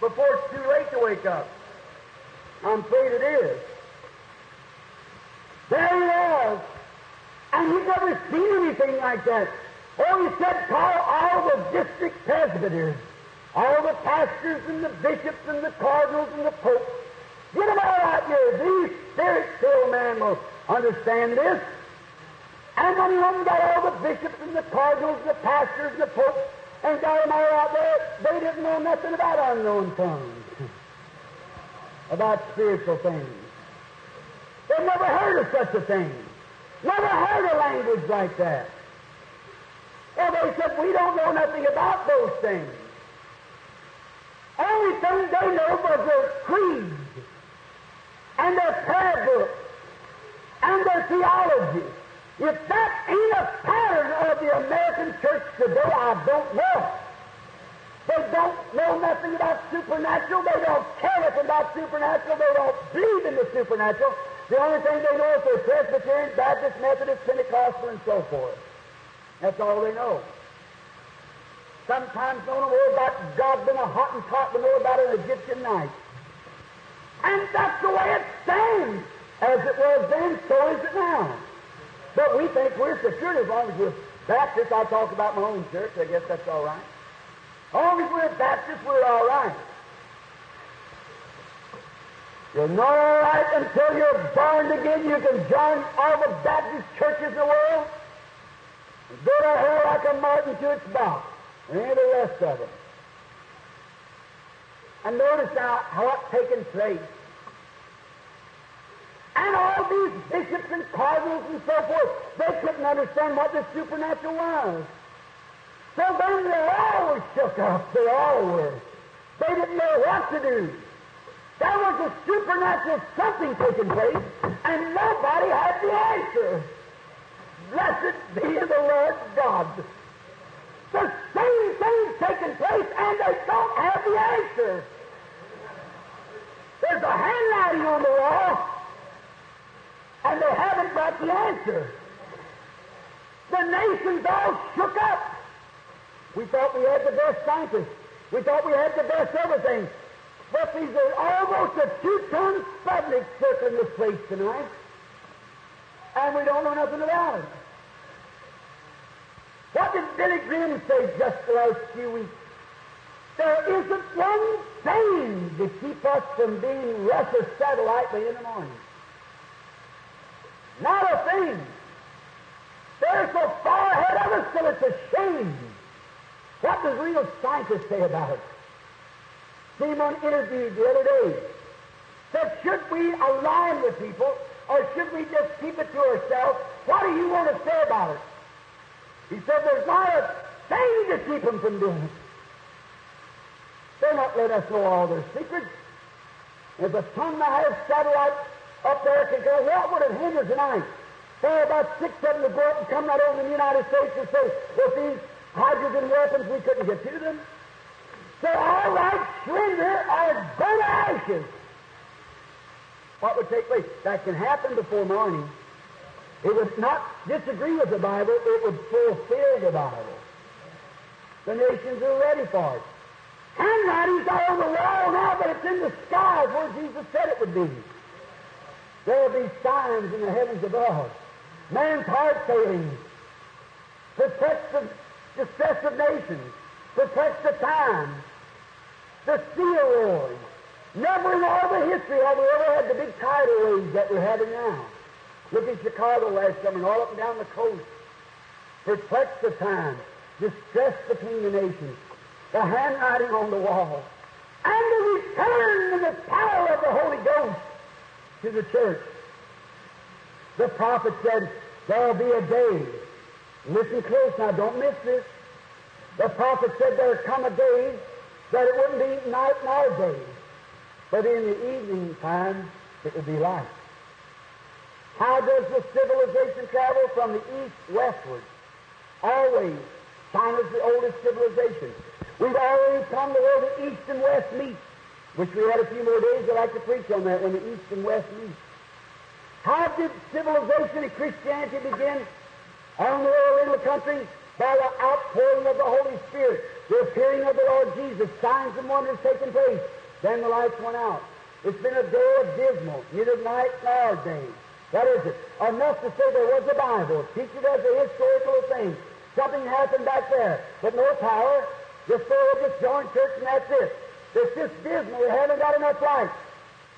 Before it's too late to wake up. I'm afraid it is. There he was. And he'd never seen anything like that. Oh, he said, call all the district presbyters, all the pastors and the bishops and the cardinals and the popes. Get them all out here. These spirit-filled men will understand this. And when he went and got all the bishops and the cardinals and the pastors and the popes and got them all out there, they didn't know nothing about unknown tongues, about spiritual things. They'd never heard of such a thing. Never heard a language like that. Well, they said, we don't know nothing about those things. Only thing they know was their creed and their prayer book and their theology. If that ain't a pattern of the American church today, I don't know. They don't know nothing about supernatural. They don't care nothing about supernatural. They don't believe in the supernatural. The only thing they know is they're Presbyterian, Baptist, Methodist, Pentecostal, and so forth. That's all they know. Sometimes know more about God than a Hottentot to know about an Egyptian night. And that's the way it stands. As it was then, so is it now. But we think we're secure as long as we're Baptists. I talk about my own church. I guess that's all right. As long as we're Baptists, we're all right. Not all right until you're born again. You can join all the Baptist churches in the world and go to hell like a martin to its box. And the rest of them. And notice now how it's taken place. And all these bishops and cardinals and so forth, they couldn't understand what the supernatural was. So then they all were shook up. They all were. They didn't know what to do. There was a supernatural something taking place, and nobody had the answer. Blessed be the Lord God. The same thing's taking place, and they don't have the answer. There's a handwriting on the wall, and they haven't got the answer. The nation's all shook up. We thought we had the best scientists. We thought we had the best everything. Are almost a two-ton Sputnik circling this place tonight, and we don't know nothing about it. What did Billy Graham say just the last few weeks? There isn't one thing to keep us from being Russia's satellite by in the morning. Not a thing. They're so far ahead of us that it's a shame. What does real scientists say about it? Simon interviewed the other day. Said, should we alarm the people or should we just keep it to ourselves? What do you want to say about it? He said, There's not a thing to keep them from doing it. They're not letting us know all their secrets. If a ton and a half satellite up there could go, what would it hinder tonight? are about six of them to go up and come right over the United States and say, with these hydrogen weapons, we couldn't get to them. So all right, or go to ashes. What would take place? That can happen before morning. It would not disagree with the Bible, it would fulfill the Bible. The nations are ready for it. Handwriting's all on the wall now, but it's in the skies where Jesus said it would be. There will be signs in the heavens above. Man's heart failing. Perplex the distress of nations. Perplex the time. The sea roars. Never in all the history have we ever had the big tidal waves that we're having now. Look at Chicago last summer all up and down the coast. Perplex the time. Distress between the nations the handwriting on the wall, and the return of the power of the Holy Ghost to the church. The prophet said, There'll be a day. Listen close now, don't miss this. The prophet said there'd come a day that it wouldn't be night nor day, but in the evening time it would be light. How does the civilization travel from the east westward? Always. China's the oldest civilization. We've already come to where the east and west meet, which we had a few more days. I'd like to preach on that when the east and west meet. How did civilization and Christianity begin? On the Oriental country by the outpouring of the Holy Spirit, the appearing of the Lord Jesus, signs and wonders taking place. Then the lights went out. It's been a day of dismal, neither night nor day. What is it? Enough to say there was a Bible. Teach it as a historical thing. Something happened back there, but no power, just they just join church and that's it. It's just dismal. We haven't got enough light.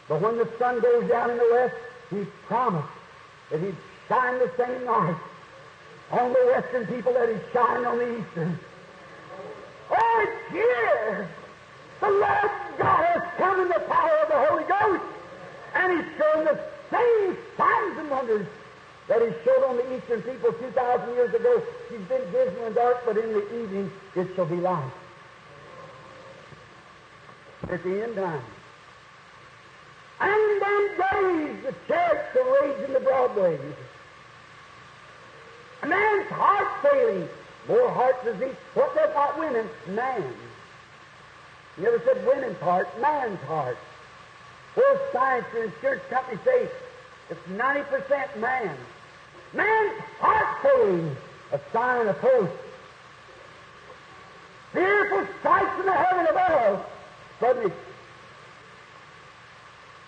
But when the sun goes down in the west, he promised that he'd shine the same light on the western people that he shined on the eastern. Oh, here! The Lord God has come in the power of the Holy Ghost, and he's showing the same signs and wonders that he showed on the eastern people 2,000 years ago. He's been dismal and dark, but in the evening it shall be light. At the end time. And then days the chariots are raging the broadways. A man's heart failing. More heart disease. What does not women? Man. You never said women's heart, man's heart. Well, science and insurance companies say it's 90% man. Man's heart failing, a sign of hope. Fearful sights in the heaven above. Suddenly,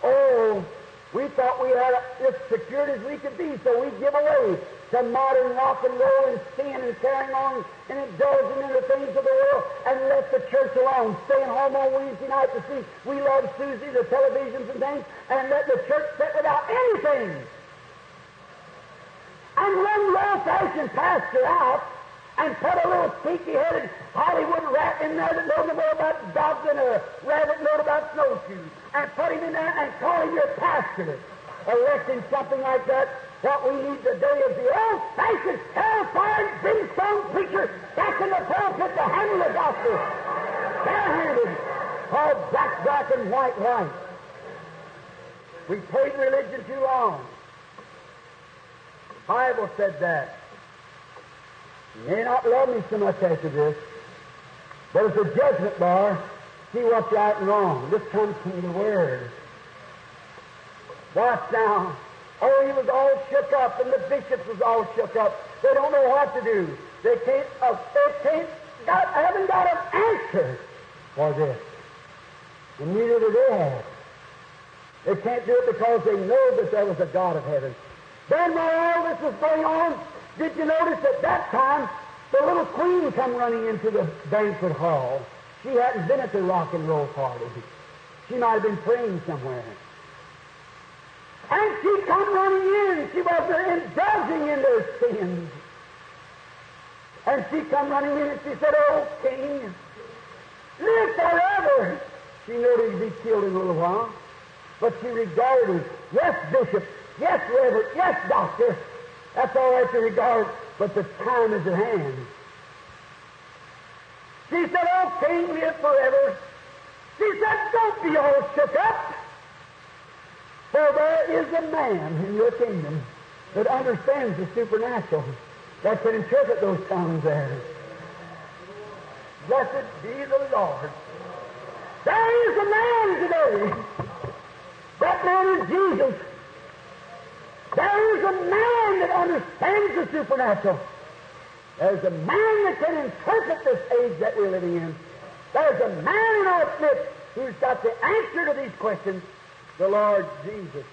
oh, we thought we had as secured as we could be, so we give away to modern rock and roll and sin and carrying on and indulging in the things of the world and let the church alone. Staying home on Wednesday night to see We Love Susie, the televisions and things, and let the church sit without anything and run low-fashioned pastor out and put a little sneaky-headed Hollywood rat in there that knows more about dogs than a rabbit knows about snowshoes, and put him in there and call him your pastor, electing something like that. What we need today is the old-fashioned, terrifying, brimstone preacher back in the pulpit to handle the gospel, barehanded, all black, black, and white, white. We paid religion too long. The Bible said that. You may not love me so much after this, but it's a judgment bar. See what's right and wrong. This comes from the Word. Watch now. Oh, he was all shook up, and the bishops was all shook up. They don't know what to do. They can't. Uh, they can't. Got, haven't got an answer for this, and neither do they have. They can't do it because they know that there was a God of heaven. Then while all this was going on, did you notice at that time the little queen come running into the banquet hall? She hadn't been at the rock and roll party. She might have been praying somewhere. And she come running in. She was indulging in their sins. And she come running in and she said, Oh, king, live forever. She knew he'd be killed in a little while. But she regarded him. Yes, bishop, Yes, Reverend. Yes, Doctor. That's all right to regard, but the time is at hand. She said, Oh, King, live forever. She said, Don't be all shook up. For there is a man in your kingdom that understands the supernatural, that can interpret those tongues there. Blessed be the Lord. There is a man today. That man is Jesus. There is a man that understands the supernatural. There's a man that can interpret this age that we're living in. There's a man in our midst who's got the answer to these questions, the Lord Jesus.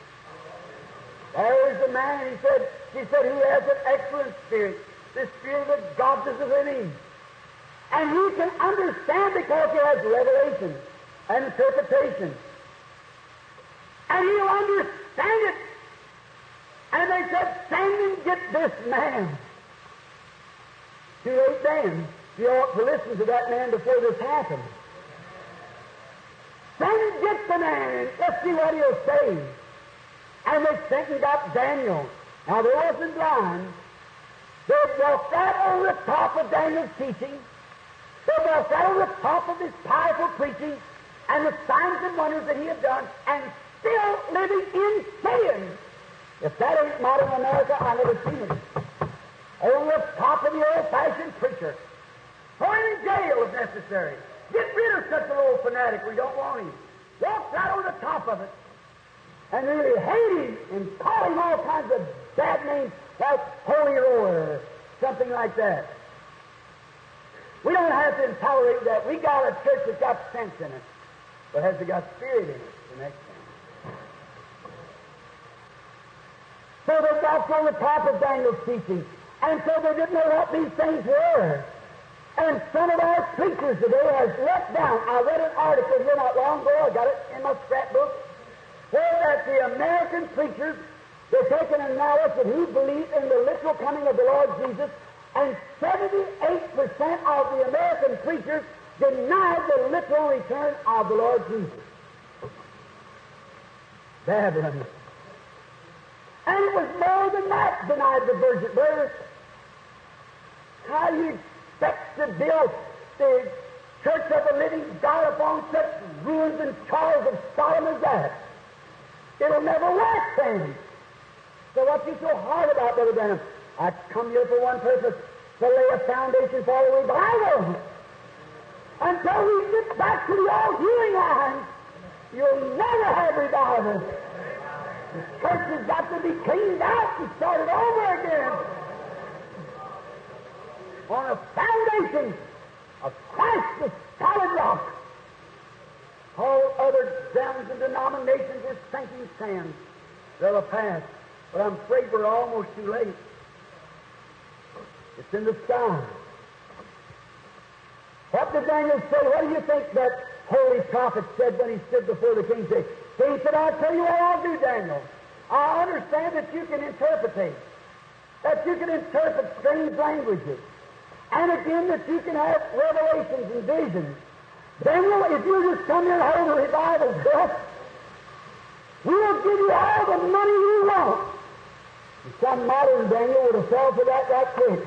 There is a man, he said, he said, who has an excellent spirit, the spirit of God is within him. And he can understand because he has revelation and interpretation. And he'll understand it. And they said, send and get this man. Too late then. You ought to listen to that man before this happens. And get the man. Let's see what he'll say. And they sent and got Daniel. Now, they wasn't blind. They walked right over the top of Daniel's teaching. They walked right over the top of his powerful preaching and the signs and wonders that he had done, and still living in sin. If that ain't modern America, I've never seen it. Over the top of the old-fashioned preacher. Him in jail if necessary. Get rid of such an old fanatic. We don't want him. Walk right over the top of it. And really hate him and call him all kinds of bad names like Holy Roller something like that. We don't have to tolerate that. We got a church that's got sense in it. But has it got spirit in it? The next thing. So they got on the top of Daniel's teaching. And so they didn't know what these things were. And some of our preachers today has let down. I read an article here not long ago, I got it in my scrapbook, where that the American preachers, they're taking an analysis who believe in the literal coming of the Lord Jesus, and 78% of the American preachers denied the literal return of the Lord Jesus. Babylon. And it was more than that denied the virgin birth. How do you to build the church of the living God upon such ruins and trials of Sodom as that? It'll never work then. So what's you so hard about, Brother Branham? I come here for one purpose, to lay a foundation for the revival. Until we get back to the old healing line, you'll never have revival. The church has got to be cleaned out and started over again on a foundation of Christ, the solid rock. All other downs and denominations are sinking sand. They'll pass. But I'm afraid we're almost too late. It's in the sky. What did Daniel say? What do you think that holy prophet said when he stood before the king? He said, I'll tell you what I'll do, Daniel. I understand that you can interpretate, that you can interpret strange languages, and again that you can have revelations and visions. Daniel, if you just come here and hold a revival bill, we'll give you all the money you want. Some modern Daniel would have fell for that right quick.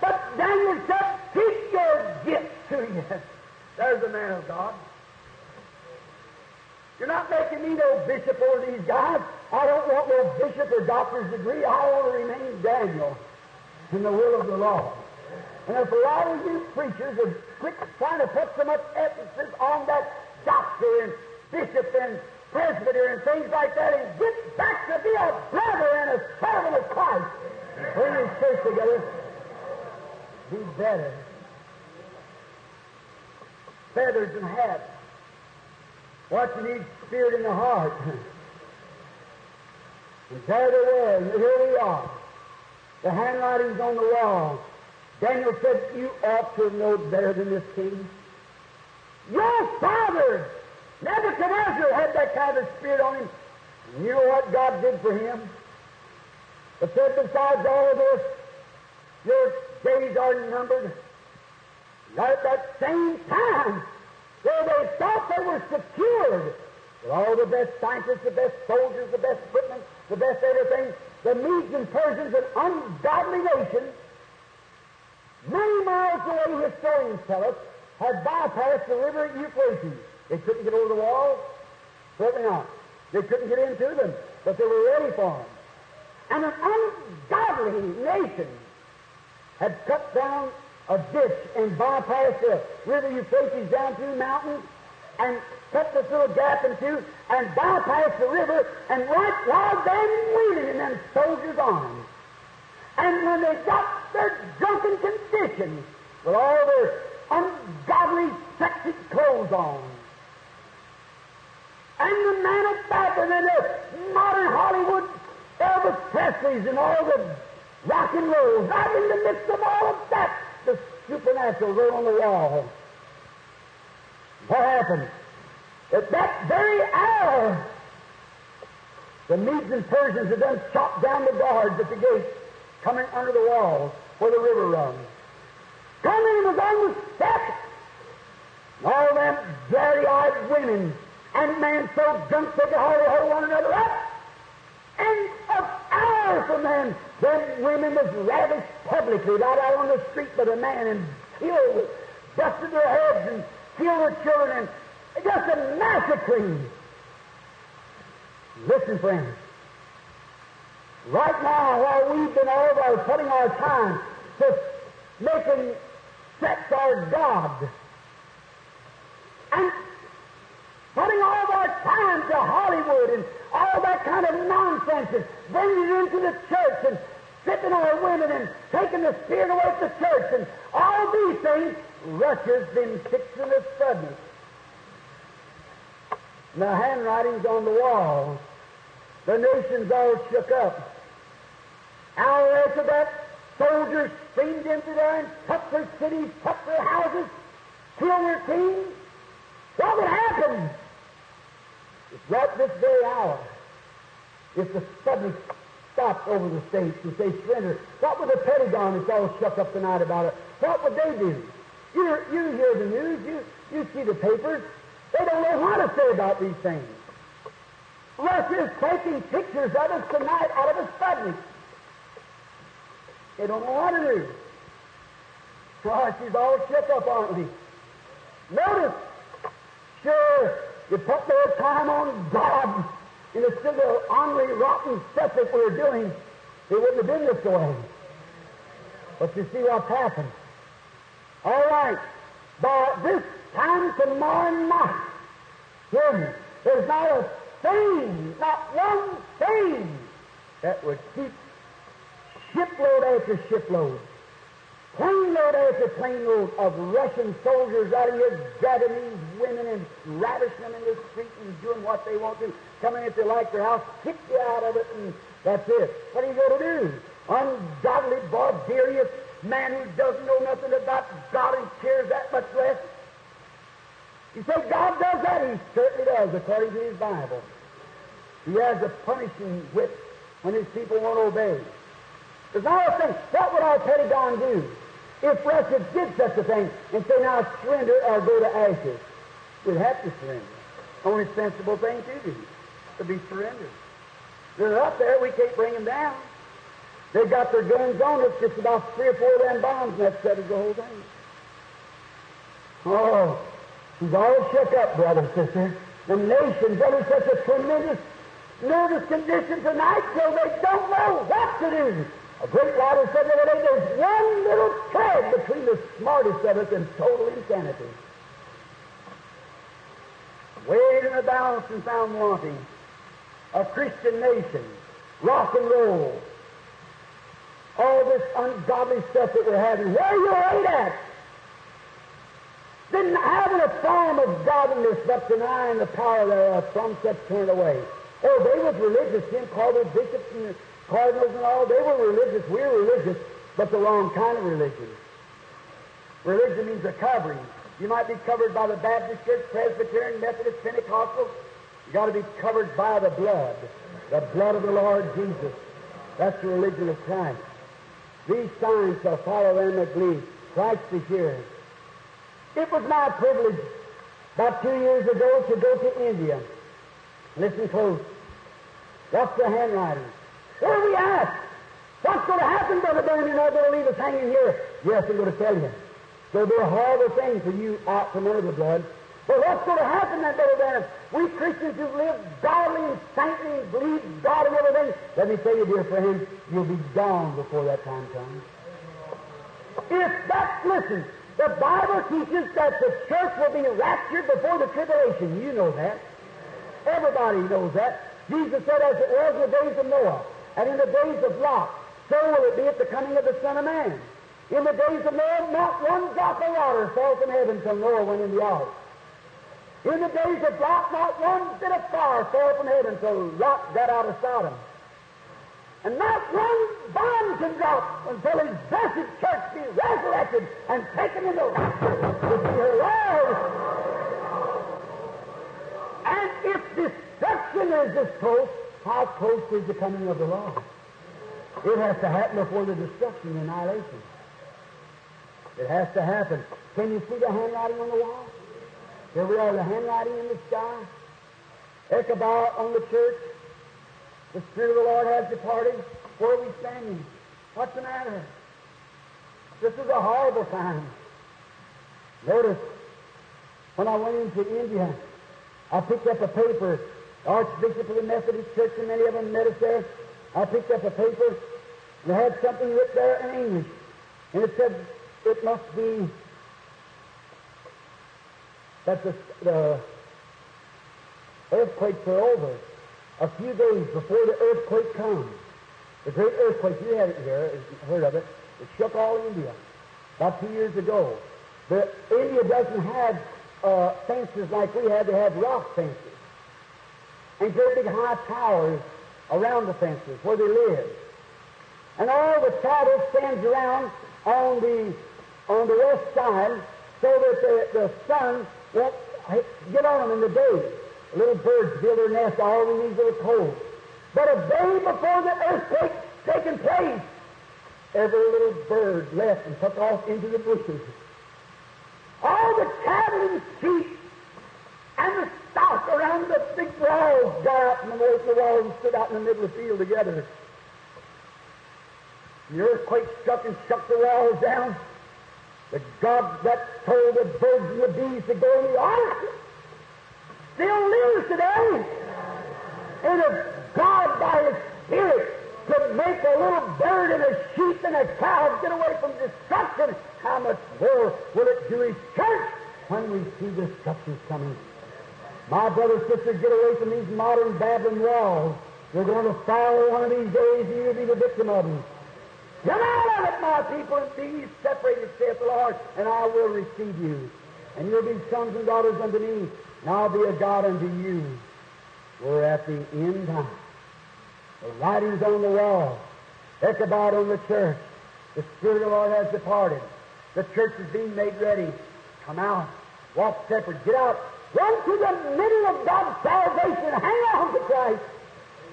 But Daniel said, keep your gift to you. There's the man of God. You're not making me no bishop over these guys. I don't want no bishop or doctor's degree. I want to remain Daniel in the will of the Lord. And if a lot of you preachers are quick trying to put so much emphasis on that doctor and bishop and presbyter and things like that and get back to be a brother and a servant of Christ, bring his church together, be better. Feathers and hats. What you need, spirit in the heart. and there they were, and here we are. The handwriting's on the wall. Daniel said, You ought to know better than this king. Your father, Nebuchadnezzar, had that kind of spirit on him. And you know what God did for him? But said, besides all of this, your days are numbered. Right at that same time, where they thought they were secured with all the best scientists, the best soldiers, the best footmen, the best everything, the Medes and Persians, an ungodly nation, many miles away, historians tell us, had bypassed the river Euphrates. They couldn't get over the walls? Certainly not. They couldn't get into them, but they were ready for them. And an ungodly nation had cut down a ditch and bypassed the river Euphrates down through mountains and cut this little gap in two and bypass the river and right while them wheeling in them soldiers' arms. And when they got their drunken condition with all their ungodly, sexy clothes on, and the man of Babylon and the modern Hollywood Elvis Presley's and all the rock and roll, right in the midst of all of that, the supernatural right on the wall. What happened? At that very hour, the Medes and Persians had done chopped down the guards at the gate, coming under the walls where the river runs. Coming was on the step. All them dirty-eyed women and men so drunk they could hardly hold one another up. And of hours from then, them women was ravished publicly right out on the street by the man and killed, busted their heads and killed their children and just a massacring. Listen, friends. Right now, while we've been all over putting our time to making sex our God, and putting all our time to Hollywood and all that kind of nonsense and bringing it into the church and stripping our women and taking the spirit away from the church and all these things, Russia's been fixing us suddenly. The handwriting's on the wall. The nation's all shook up. Hour after that, soldiers streamed into there and took their cities, took their houses, killed their kings. What would happen? It's right this very hour. If the suddenly stopped over the states and say surrender, what would the Pentagon that's all shook up tonight about it? What would they do? You, you hear the news, you, you see the papers. They don't know what to say about these things. Russia's taking pictures of us tonight out of a Sputnik. They don't know what to do. Oh, she's all shook up, aren't we? Notice, sure, you put their time on God instead of ornery, rotten stuff that we were doing, it wouldn't have been this way. But you see what's happened. All right, by this time tomorrow night, hear there's not a thing, not one thing that would keep shipload after shipload, plane load after plane load of Russian soldiers out of here grabbing these women and ravishing them in the street and doing what they want to, coming if they like their house, kick you out of it, and that's it. What are you going to do? Ungodly, barbarous man who doesn't know nothing about God and cares that much less. You say God does that? He certainly does, according to his Bible. He has a punishing whip when his people won't obey. There's not a think, What would our Pentagon do if Russia did such a thing and say, now surrender or go to ashes? We'd have to surrender. Only sensible thing to do to be surrendered. They're up there. We can't bring them down. They've got their guns on us, just about three or four of them bombs, and that settles the whole thing. Oh, she's all shook up, brother sister. The nation's under such a tremendous nervous condition tonight till they don't know what to do. A great writer said the other day, there's one little thread between the smartest of us and total insanity. Weighed in the balance and found wanting. A Christian nation, rock and roll, all this ungodly stuff that we're having. Where are you right at? Didn't having a form of godliness, but denying the power thereof, from such turn away. Oh, they was religious. Jim called their bishops and cardinals and all. They were religious. We're religious, but the wrong kind of religion. Religion means a covering. You might be covered by the Baptist Church, Presbyterian, Methodist, Pentecostal. You got to be covered by the blood, the blood of the Lord Jesus. That's the religion of Christ. These signs shall follow them that believe. Christ is here. It was my privilege about two years ago to go to India Listen close. What's the handwriting? Where we at? What's going to happen, Brother Branham? You're not going to leave us hanging here. Yes, I'm going to tell you. So they're a horrible thing for you out from under the blood. But what's going to happen then, Brother Branham? We Christians who live godly and saintly and believe God and everything, let me tell you, dear friend, you'll be gone before that time comes. If that, listen, the Bible teaches that the church will be raptured before the tribulation. You know that. Everybody knows that. Jesus said, as it was in the days of Noah, and in the days of Lot, so will it be at the coming of the Son of Man. In the days of Noah, not one drop of water fell from heaven till Noah went in the ark. In the days of Lot, not one bit of fire fell from heaven till Lot got out of Sodom. And not one bomb can drop until his blessed church be resurrected and taken into her. And if destruction is this close, how close is the coming of the Lord? It has to happen before the destruction, the annihilation. It has to happen. Can you see the handwriting on the wall? Here we are, the handwriting in the sky. Ichabod on the church. The Spirit of the Lord has departed. Where are we standing? What's the matter? This is a horrible time. Notice, when I went into India, I picked up a paper. The Archbishop of the Methodist Church and many of them met us there. I picked up a paper, and it had something written there in English. And it said, it must be that the, the earthquakes are over a few days before the earthquake comes. The great earthquake, you had it here, heard of it. It shook all India about two years ago. The, India doesn't have uh, fences like we had. They have rock fences. And great big high towers around the fences where they live. And all the cattle stands around on the on the west side so that the, the sun won't get on them in the day. Little birds build their nest all in these little coves. But a day before the earthquake taking place, every little bird left and took off into the bushes. All the cattle and sheep and the stock around the big walls got up and the walls and stood out in the middle of the field together. The earthquake struck and shook the walls down. The God that told the birds and the bees to go in the ark still lives today. And if God, by His Spirit, could make a little bird and a sheep and a cow get away from destruction, how much more will it do His church when we see destruction coming? My brothers and sisters, get away from these modern Babylon walls. You're going to fall one of these days and you'll be the victim of them. Come out of it, my people, and be ye separated, saith the Lord, and I will receive you. And you'll be sons and daughters unto me, and I'll be a God unto you. We're at the end time. The writings on the wall, Ichabod on the church. The Spirit of the Lord has departed. The church is being made ready. Come out. Walk separate. Get out. Run to the middle of God's salvation. Hang on to Christ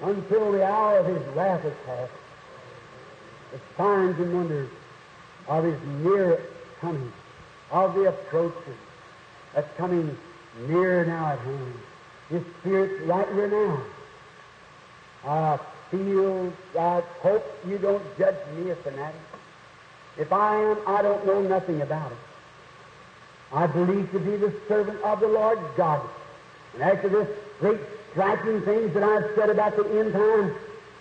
until the hour of His wrath is past the signs and wonders of His near coming, of the approaching that's coming near now at hand. His Spirit right here now. I feel, I hope you don't judge me a fanatic. If I am, I don't know nothing about it. I believe to be the servant of the Lord God. And after this great striking things that I've said about the end time,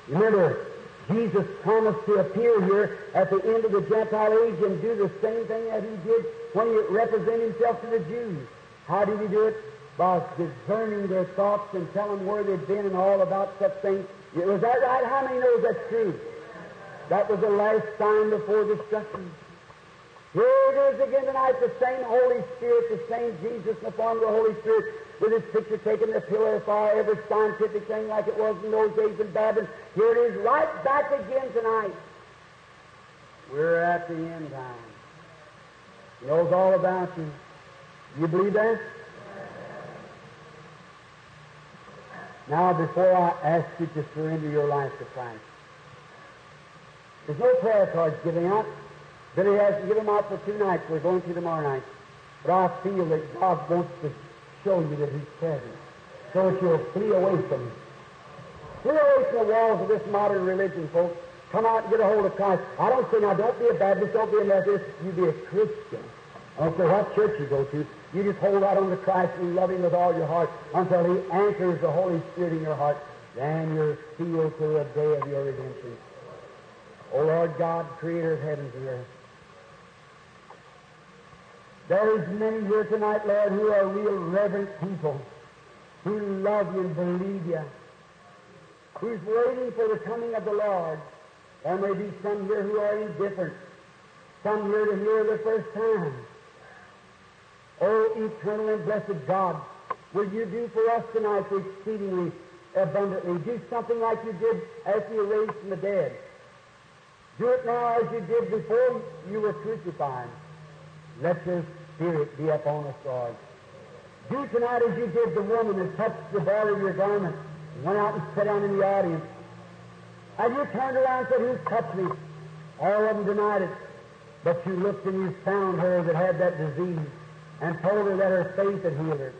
remember, Jesus promised to appear here at the end of the Gentile age and do the same thing that he did when he represented himself to the Jews. How did he do it? By discerning their thoughts and telling them where they'd been and all about such things. Was that right? How many knows that's true? That was the last sign before destruction. Here it is again tonight, the same Holy Spirit, the same Jesus in the form of the Holy Spirit, with his picture taken the pillar of fire, every scientific thing like it was in those days in Babylon. Here it is right back again tonight. We're at the end time. He knows all about you. You believe that? Now, before I ask you to surrender your life to Christ, there's no prayer cards giving out. Billy has to give them out for two nights. We're going to tomorrow night. But I feel that God wants to show you that He's present. so that you'll flee away from Him. Flee away from the walls of this modern religion, folks. Come out and get a hold of Christ. I don't say now, don't be a Baptist, don't be a Methodist. You be a Christian. I don't care what church you go to. You just hold out on to Christ and love Him with all your heart until He anchors the Holy Spirit in your heart. Then you're sealed to the day of your redemption. O Lord God, Creator of heavens and earth. There's many here tonight, Lord, who are real reverent people, who love you and believe you, who's waiting for the coming of the Lord. There may be some here who are indifferent, some here to hear the first time. Oh, eternal and blessed God, will you do for us tonight exceedingly abundantly? Do something like you did as you raised from the dead. Do it now as you did before you were crucified. Let your Spirit be upon us, Lord. Do tonight as you did the woman that touched the border of your garment and went out and sat down in the audience. And you turned around and said, Who touched me? All of them denied it. But you looked and you found her that had that disease and told her that her faith had healed her.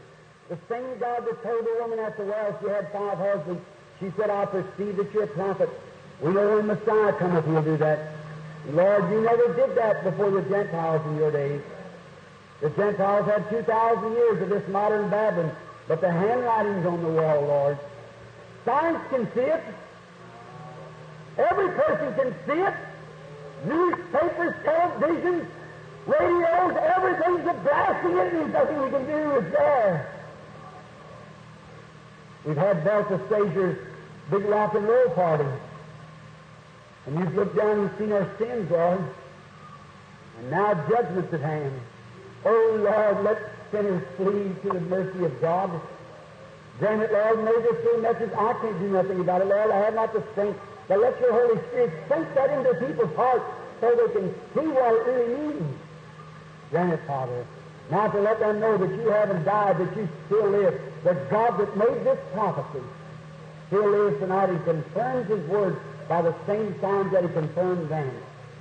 The same God that told the woman at the well she had five husbands, she said, I perceive that you're a prophet. We know when Messiah cometh, he'll do that. Lord, you never did that before the Gentiles in your days. The Gentiles had 2,000 years of this modern Babylon, but the handwriting's on the wall, Lord. Science can see it. Every person can see it. Newspapers, television, radios, everything's a blasting it, there's nothing we can do. It's there. We've had Belshazzar's big rock and roll party. And you've looked down and seen our sins, Lord. And now judgment's at hand. Oh, Lord, let sinners flee to the mercy of God. Grant it, Lord, be a message. I can't do nothing about it, Lord. I have not the strength. But let your Holy Spirit sink that into people's hearts so they can see what it really means. Grant it, Father. Now to let them know that you haven't died, that you still live. The God that made this prophecy still lives tonight He confirms His word by the same signs that He confirmed then.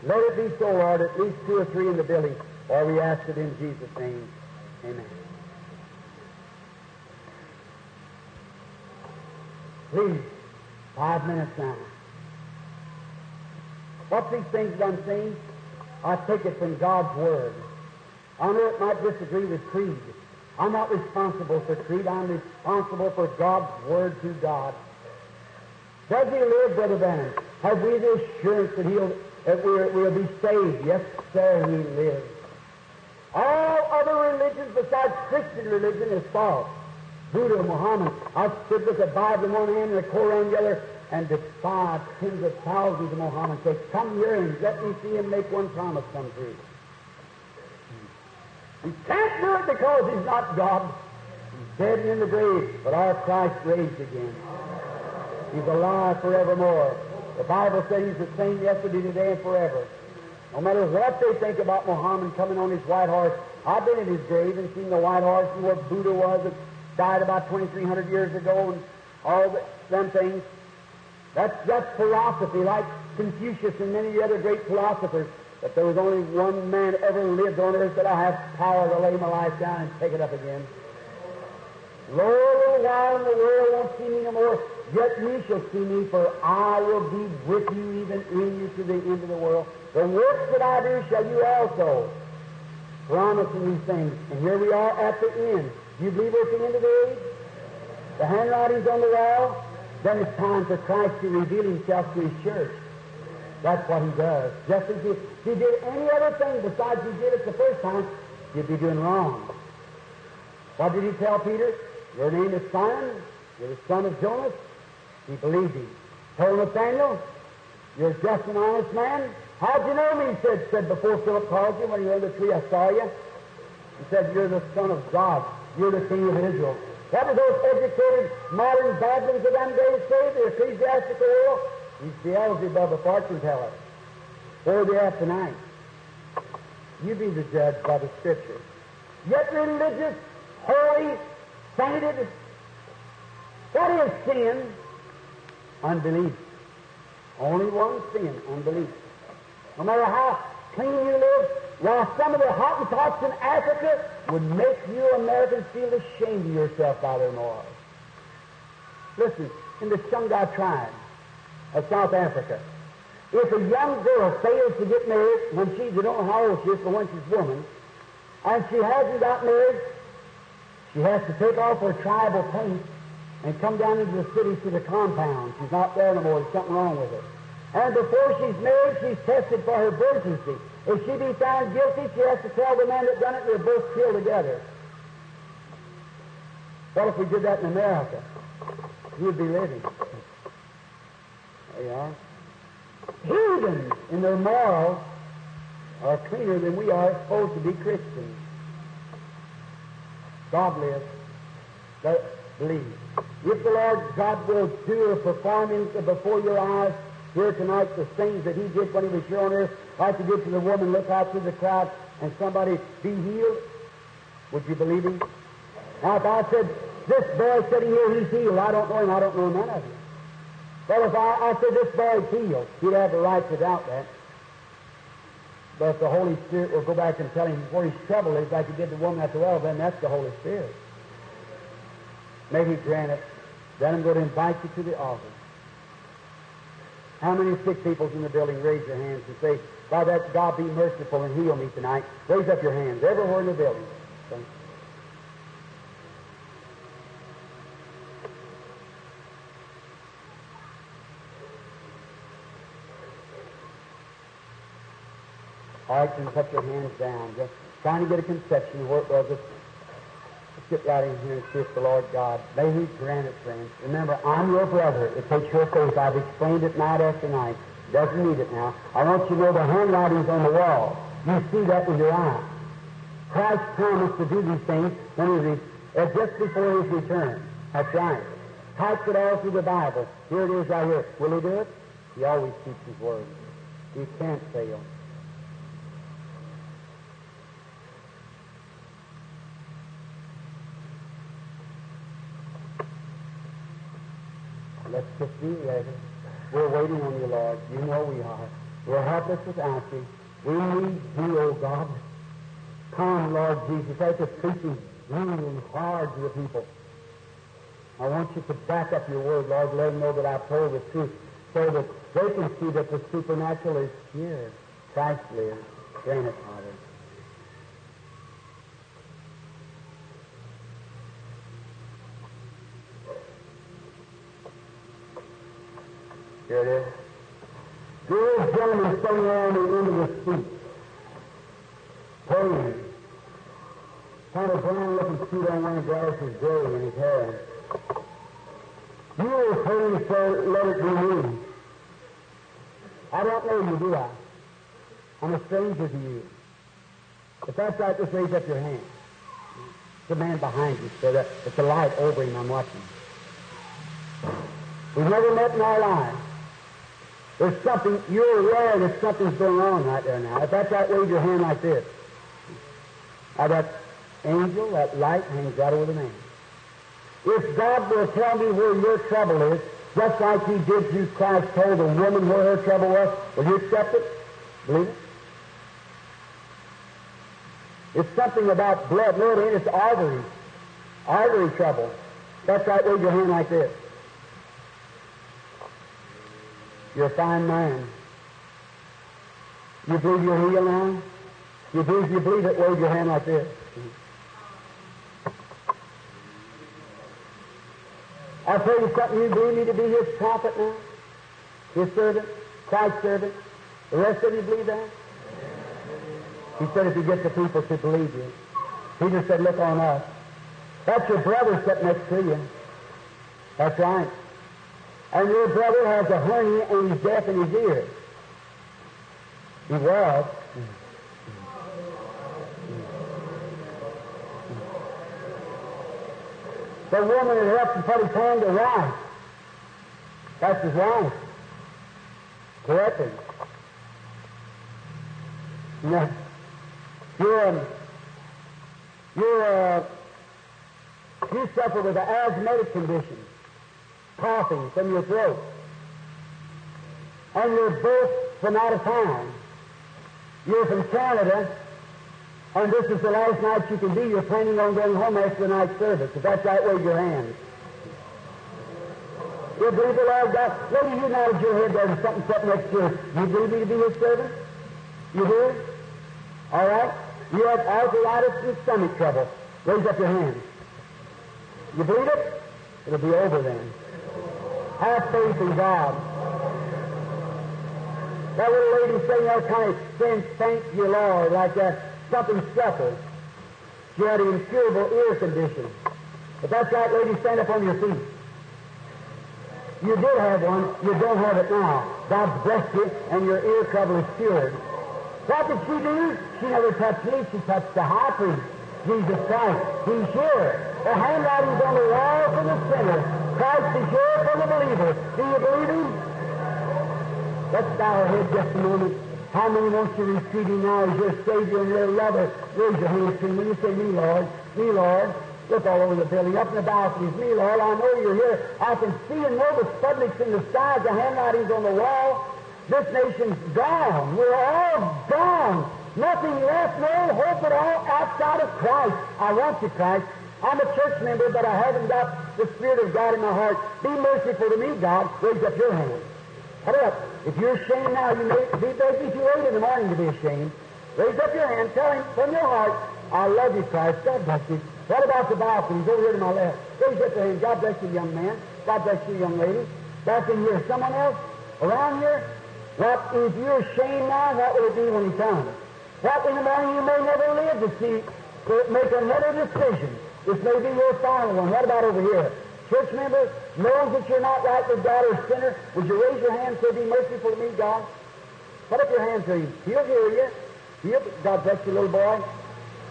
Let it be so, Lord, at least two or three in the building, or we ask it in Jesus' name. Amen. Please, five minutes now. What these things I'm saying? I take it from God's Word. I know it might disagree with creed. I'm not responsible for creed. I'm responsible for God's Word to God. Does he live, Brother Branham? Have we the assurance that he'll that we'll, we'll be saved? Yes, sir, he lives. Religions besides Christian religion is false. Buddha, Muhammad. I stood with the Bible in one hand and the Koran in the other and defied tens of thousands of Muhammad. Say, come here and let me see him make one promise come true. He can't do it because he's not God. He's dead and in the grave, but our Christ raised again. He's alive forevermore. The Bible says he's the same yesterday, today, and forever. No matter what they think about Muhammad coming on his white horse, I've been in his grave and seen the white horse and what Buddha was that died about 2,300 years ago and all the, them things. That's just philosophy, like Confucius and many other great philosophers. But there was only one man ever lived on earth that I have power to lay my life down and take it up again. Lo, little while the world won't see me no more, yet ye shall see me, for I will be with you, even in you, to the end of the world. The works that I do shall you also. Promising these things. And here we are at the end. Do you believe we're at the end of the age? The handwriting's on the wall. Then it's time for Christ to reveal himself to his church. That's what he does. Just as if he did any other thing besides he did it the first time, you'd be doing wrong. What did he tell Peter? Your name is Simon. You're the son of Jonas. He believed him. Told Nathaniel, you're just an honest man. How'd you know me? He said, said before Philip called you when you were in the tree, I saw you. He said, you're the son of God. You're the king of Israel. What did those educated modern Babylons of them days say, the ecclesiastical world? He's Beelzebub, a fortune teller. Are they at tonight? You be the judge by the Scripture. Yet religious, holy, sainted. What is sin? Unbelief. Only one sin, unbelief. No matter how clean you live, while some of the Hottentots in Africa would make you Americans feel ashamed of yourself by their morals. Listen, in the Shunga tribe of South Africa, if a young girl fails to get married when she's, I don't know how old she is, but when she's a woman, and she hasn't got married, she has to take off her tribal paint and come down into the city to the compound. She's not there no more. There's something wrong with her. And before she's married, she's tested for her virginity. If she be found guilty, she has to tell the man that done it, they're both killed together. What if we did that in America? You'd be living. There you are. Heathens in their morals are cleaner than we are supposed to be Christians. God lives. But believe. If the Lord God will do or perform before your eyes here tonight the things that He did when He was here on earth, like He did to the woman, look out through the crowd and somebody be healed, would you believe Him? Now, if I said, this boy sitting here, he's healed, I don't know him, I don't know none of you. Well, if I, I said this boy's healed, he'd have the right to doubt that. But the Holy Spirit will go back and tell him where his trouble is, like he did the woman at the well, then that's the Holy Spirit. May He grant it. Then I'm going to invite you to the altar. How many sick people's in the building? Raise your hands and say, by that God be merciful and heal me tonight. Raise up your hands everywhere in the building. Okay. All right, then put your hands down. Just trying to get a conception of where it was. Get right in here and kiss the Lord God. May He grant it, friends. Remember, I'm your brother. It takes your faith. I've explained it night after night. Doesn't need it now. I want you to know the handwriting's on the wall. You see that with your eyes. Christ promised to do these things when he was, uh, just before his return. That's right. Types it all through the Bible. Here it is right here. Will he do it? He always keeps his word. He can't fail. Let's just be ready. We're waiting on you, Lord. You know we are. We're helpless without you. We need you, O God. Come, Lord Jesus. Let us preaching really hard to the people. I want you to back up your word, Lord. Let them know that I've told the truth so that they can see that the supernatural is here. Christ lives. Grant it, Father. Here it is. Good gentleman sitting around the end of the seat, praying. Kind of brown looking suit on one glasses gray in his hair. You were praying for let it be me. I don't know you, do I? I'm a stranger to you. If that's right, just raise up your hand. The man behind you, so that uh, it's a light over him I'm watching. We've never met in our lives. There's something, you're aware that something's going on right there now. If that's right, wave your hand like this. Now that angel, that light hangs right over the man. If God will tell me where your trouble is, just like He did through Christ told the woman where her trouble was, will you accept it? Believe it? It's something about blood. No, it ain't. It's artery. Artery trouble. That's right. Wave your hand like this. You're a fine man. You believe you're healed now? You believe you believe it? Wave your hand like this. I tell you something, you believe me to be his prophet now? His servant? Christ's servant? The rest of you believe that? He said if you get the people to believe you. Peter said, look on us. That's your brother sitting next to you. That's right. And your brother has a hernia and he's deaf in his ear. He was. The woman that helped him put his hand to right. That's his wife. Correctly. Now, you're, um, you're, uh, you suffer with an asthmatic condition coughing from your throat. And you're both from out of town. You're from Canada, and this is the last night you can be. You're planning on going home after the night service. If that's right, wave your hands. You believe the Lord God? Lady, you nodded your head there something sitting next to you. Believe me to be his servant? You do? All right? You have arthritis and stomach trouble. Raise up your hand. You believe it? It'll be over then. Have faith in God. That little lady saying that kind of saying, thank you, Lord, like uh, something scuffled. She had an incurable ear condition. But that's right, lady, stand up on your feet. You did have one, you don't have it now. God blessed you, and your ear cover is cured. What did she do? She never touched me, she touched the high priest, Jesus Christ. He's here. The handwriting's on the wall for the sinner. Christ is here for the believer. Do you believe him? Let's bow our head just a moment. How many want you to receive him now as your Savior and your lover? Raise your hands to me when you say, Me, Lord. Me, Lord. Look all over the building, up in the balconies. Me, Lord, I know you're here. I can see and know the Sputniks in the skies, the handwritings on the wall. This nation's gone. We're all gone. Nothing left, no hope at all outside of Christ. I want you, Christ. I'm a church member, but I haven't got the Spirit of God in my heart. Be merciful to me, God. Raise up your hand. Hold up. If you're ashamed now, you may be begging too late in the morning to be ashamed. Raise up your hand. Tell him from your heart, I love you, Christ. God bless you. What about the balconies over here to my left? Raise up your hand. God bless you, young man. God bless you, young lady. Back in here. Someone else around here? What if you're ashamed now, what will it be when he comes? What in the morning you may never live to see, to make another decision. This may be your final one. What about over here? Church member knows that you're not right with God or sinner. Would you raise your hand and say, Be merciful to me, God? Put up your hand to him. He'll hear you. He'll, God bless you, little boy.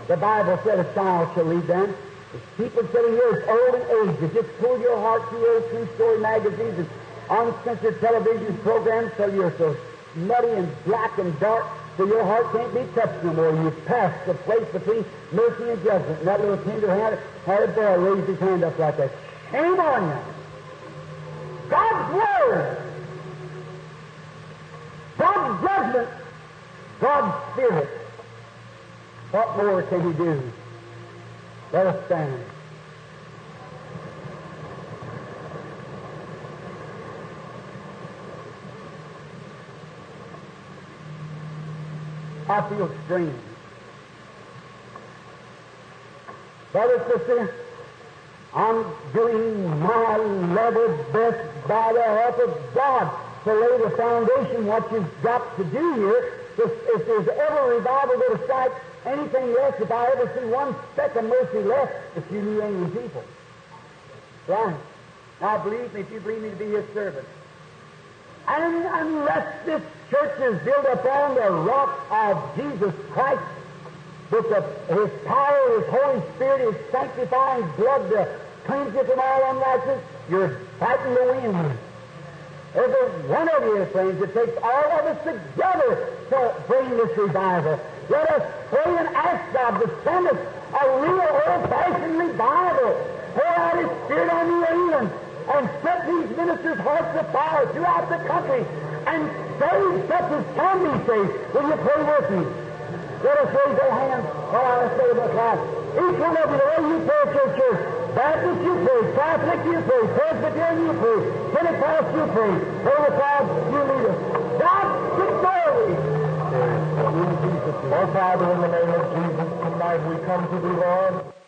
The Bible said a child shall lead them. There's people sitting here it's old and aged. You just pull your heart through old true-story magazines and uncensored television programs till you're so muddy and black and dark so your heart can't be touched no more. You've passed the place between mercy and judgment. And that little tender-hearted boy raised his hand up like that. Shame on you. God's Word, God's judgment, God's Spirit. What more can He do? Let us stand. I feel strange. Brother, sister, I'm doing my level best by the help of God to lay the foundation what you've got to do here. If, if there's ever a revival to strike anything less, if I ever see one speck of mercy left, it's you New England people. Right. Now believe me, if you believe me to be His servant. And unless this church is built upon the rock of Jesus Christ, with His power, His Holy Spirit, His sanctifying blood to cleanse you from all unrighteousness, you're fighting the wind. Every one of you, friends, it takes all of us together to bring this revival. Let us pray and ask God to send us a real old-fashioned revival. Pour out His Spirit on New England and set these ministers' hearts afire throughout the country and save such as can be saved. Will you pray with me? Let us raise our hands while I say the class. Each one of you, the way you pray at your church, Baptist you pray, Catholic you pray, Presbyterian you pray, Pentecost you pray, Pentecost you lead us. God, victory! Oh, Father, in the name of Jesus, tonight we come to thee, Lord.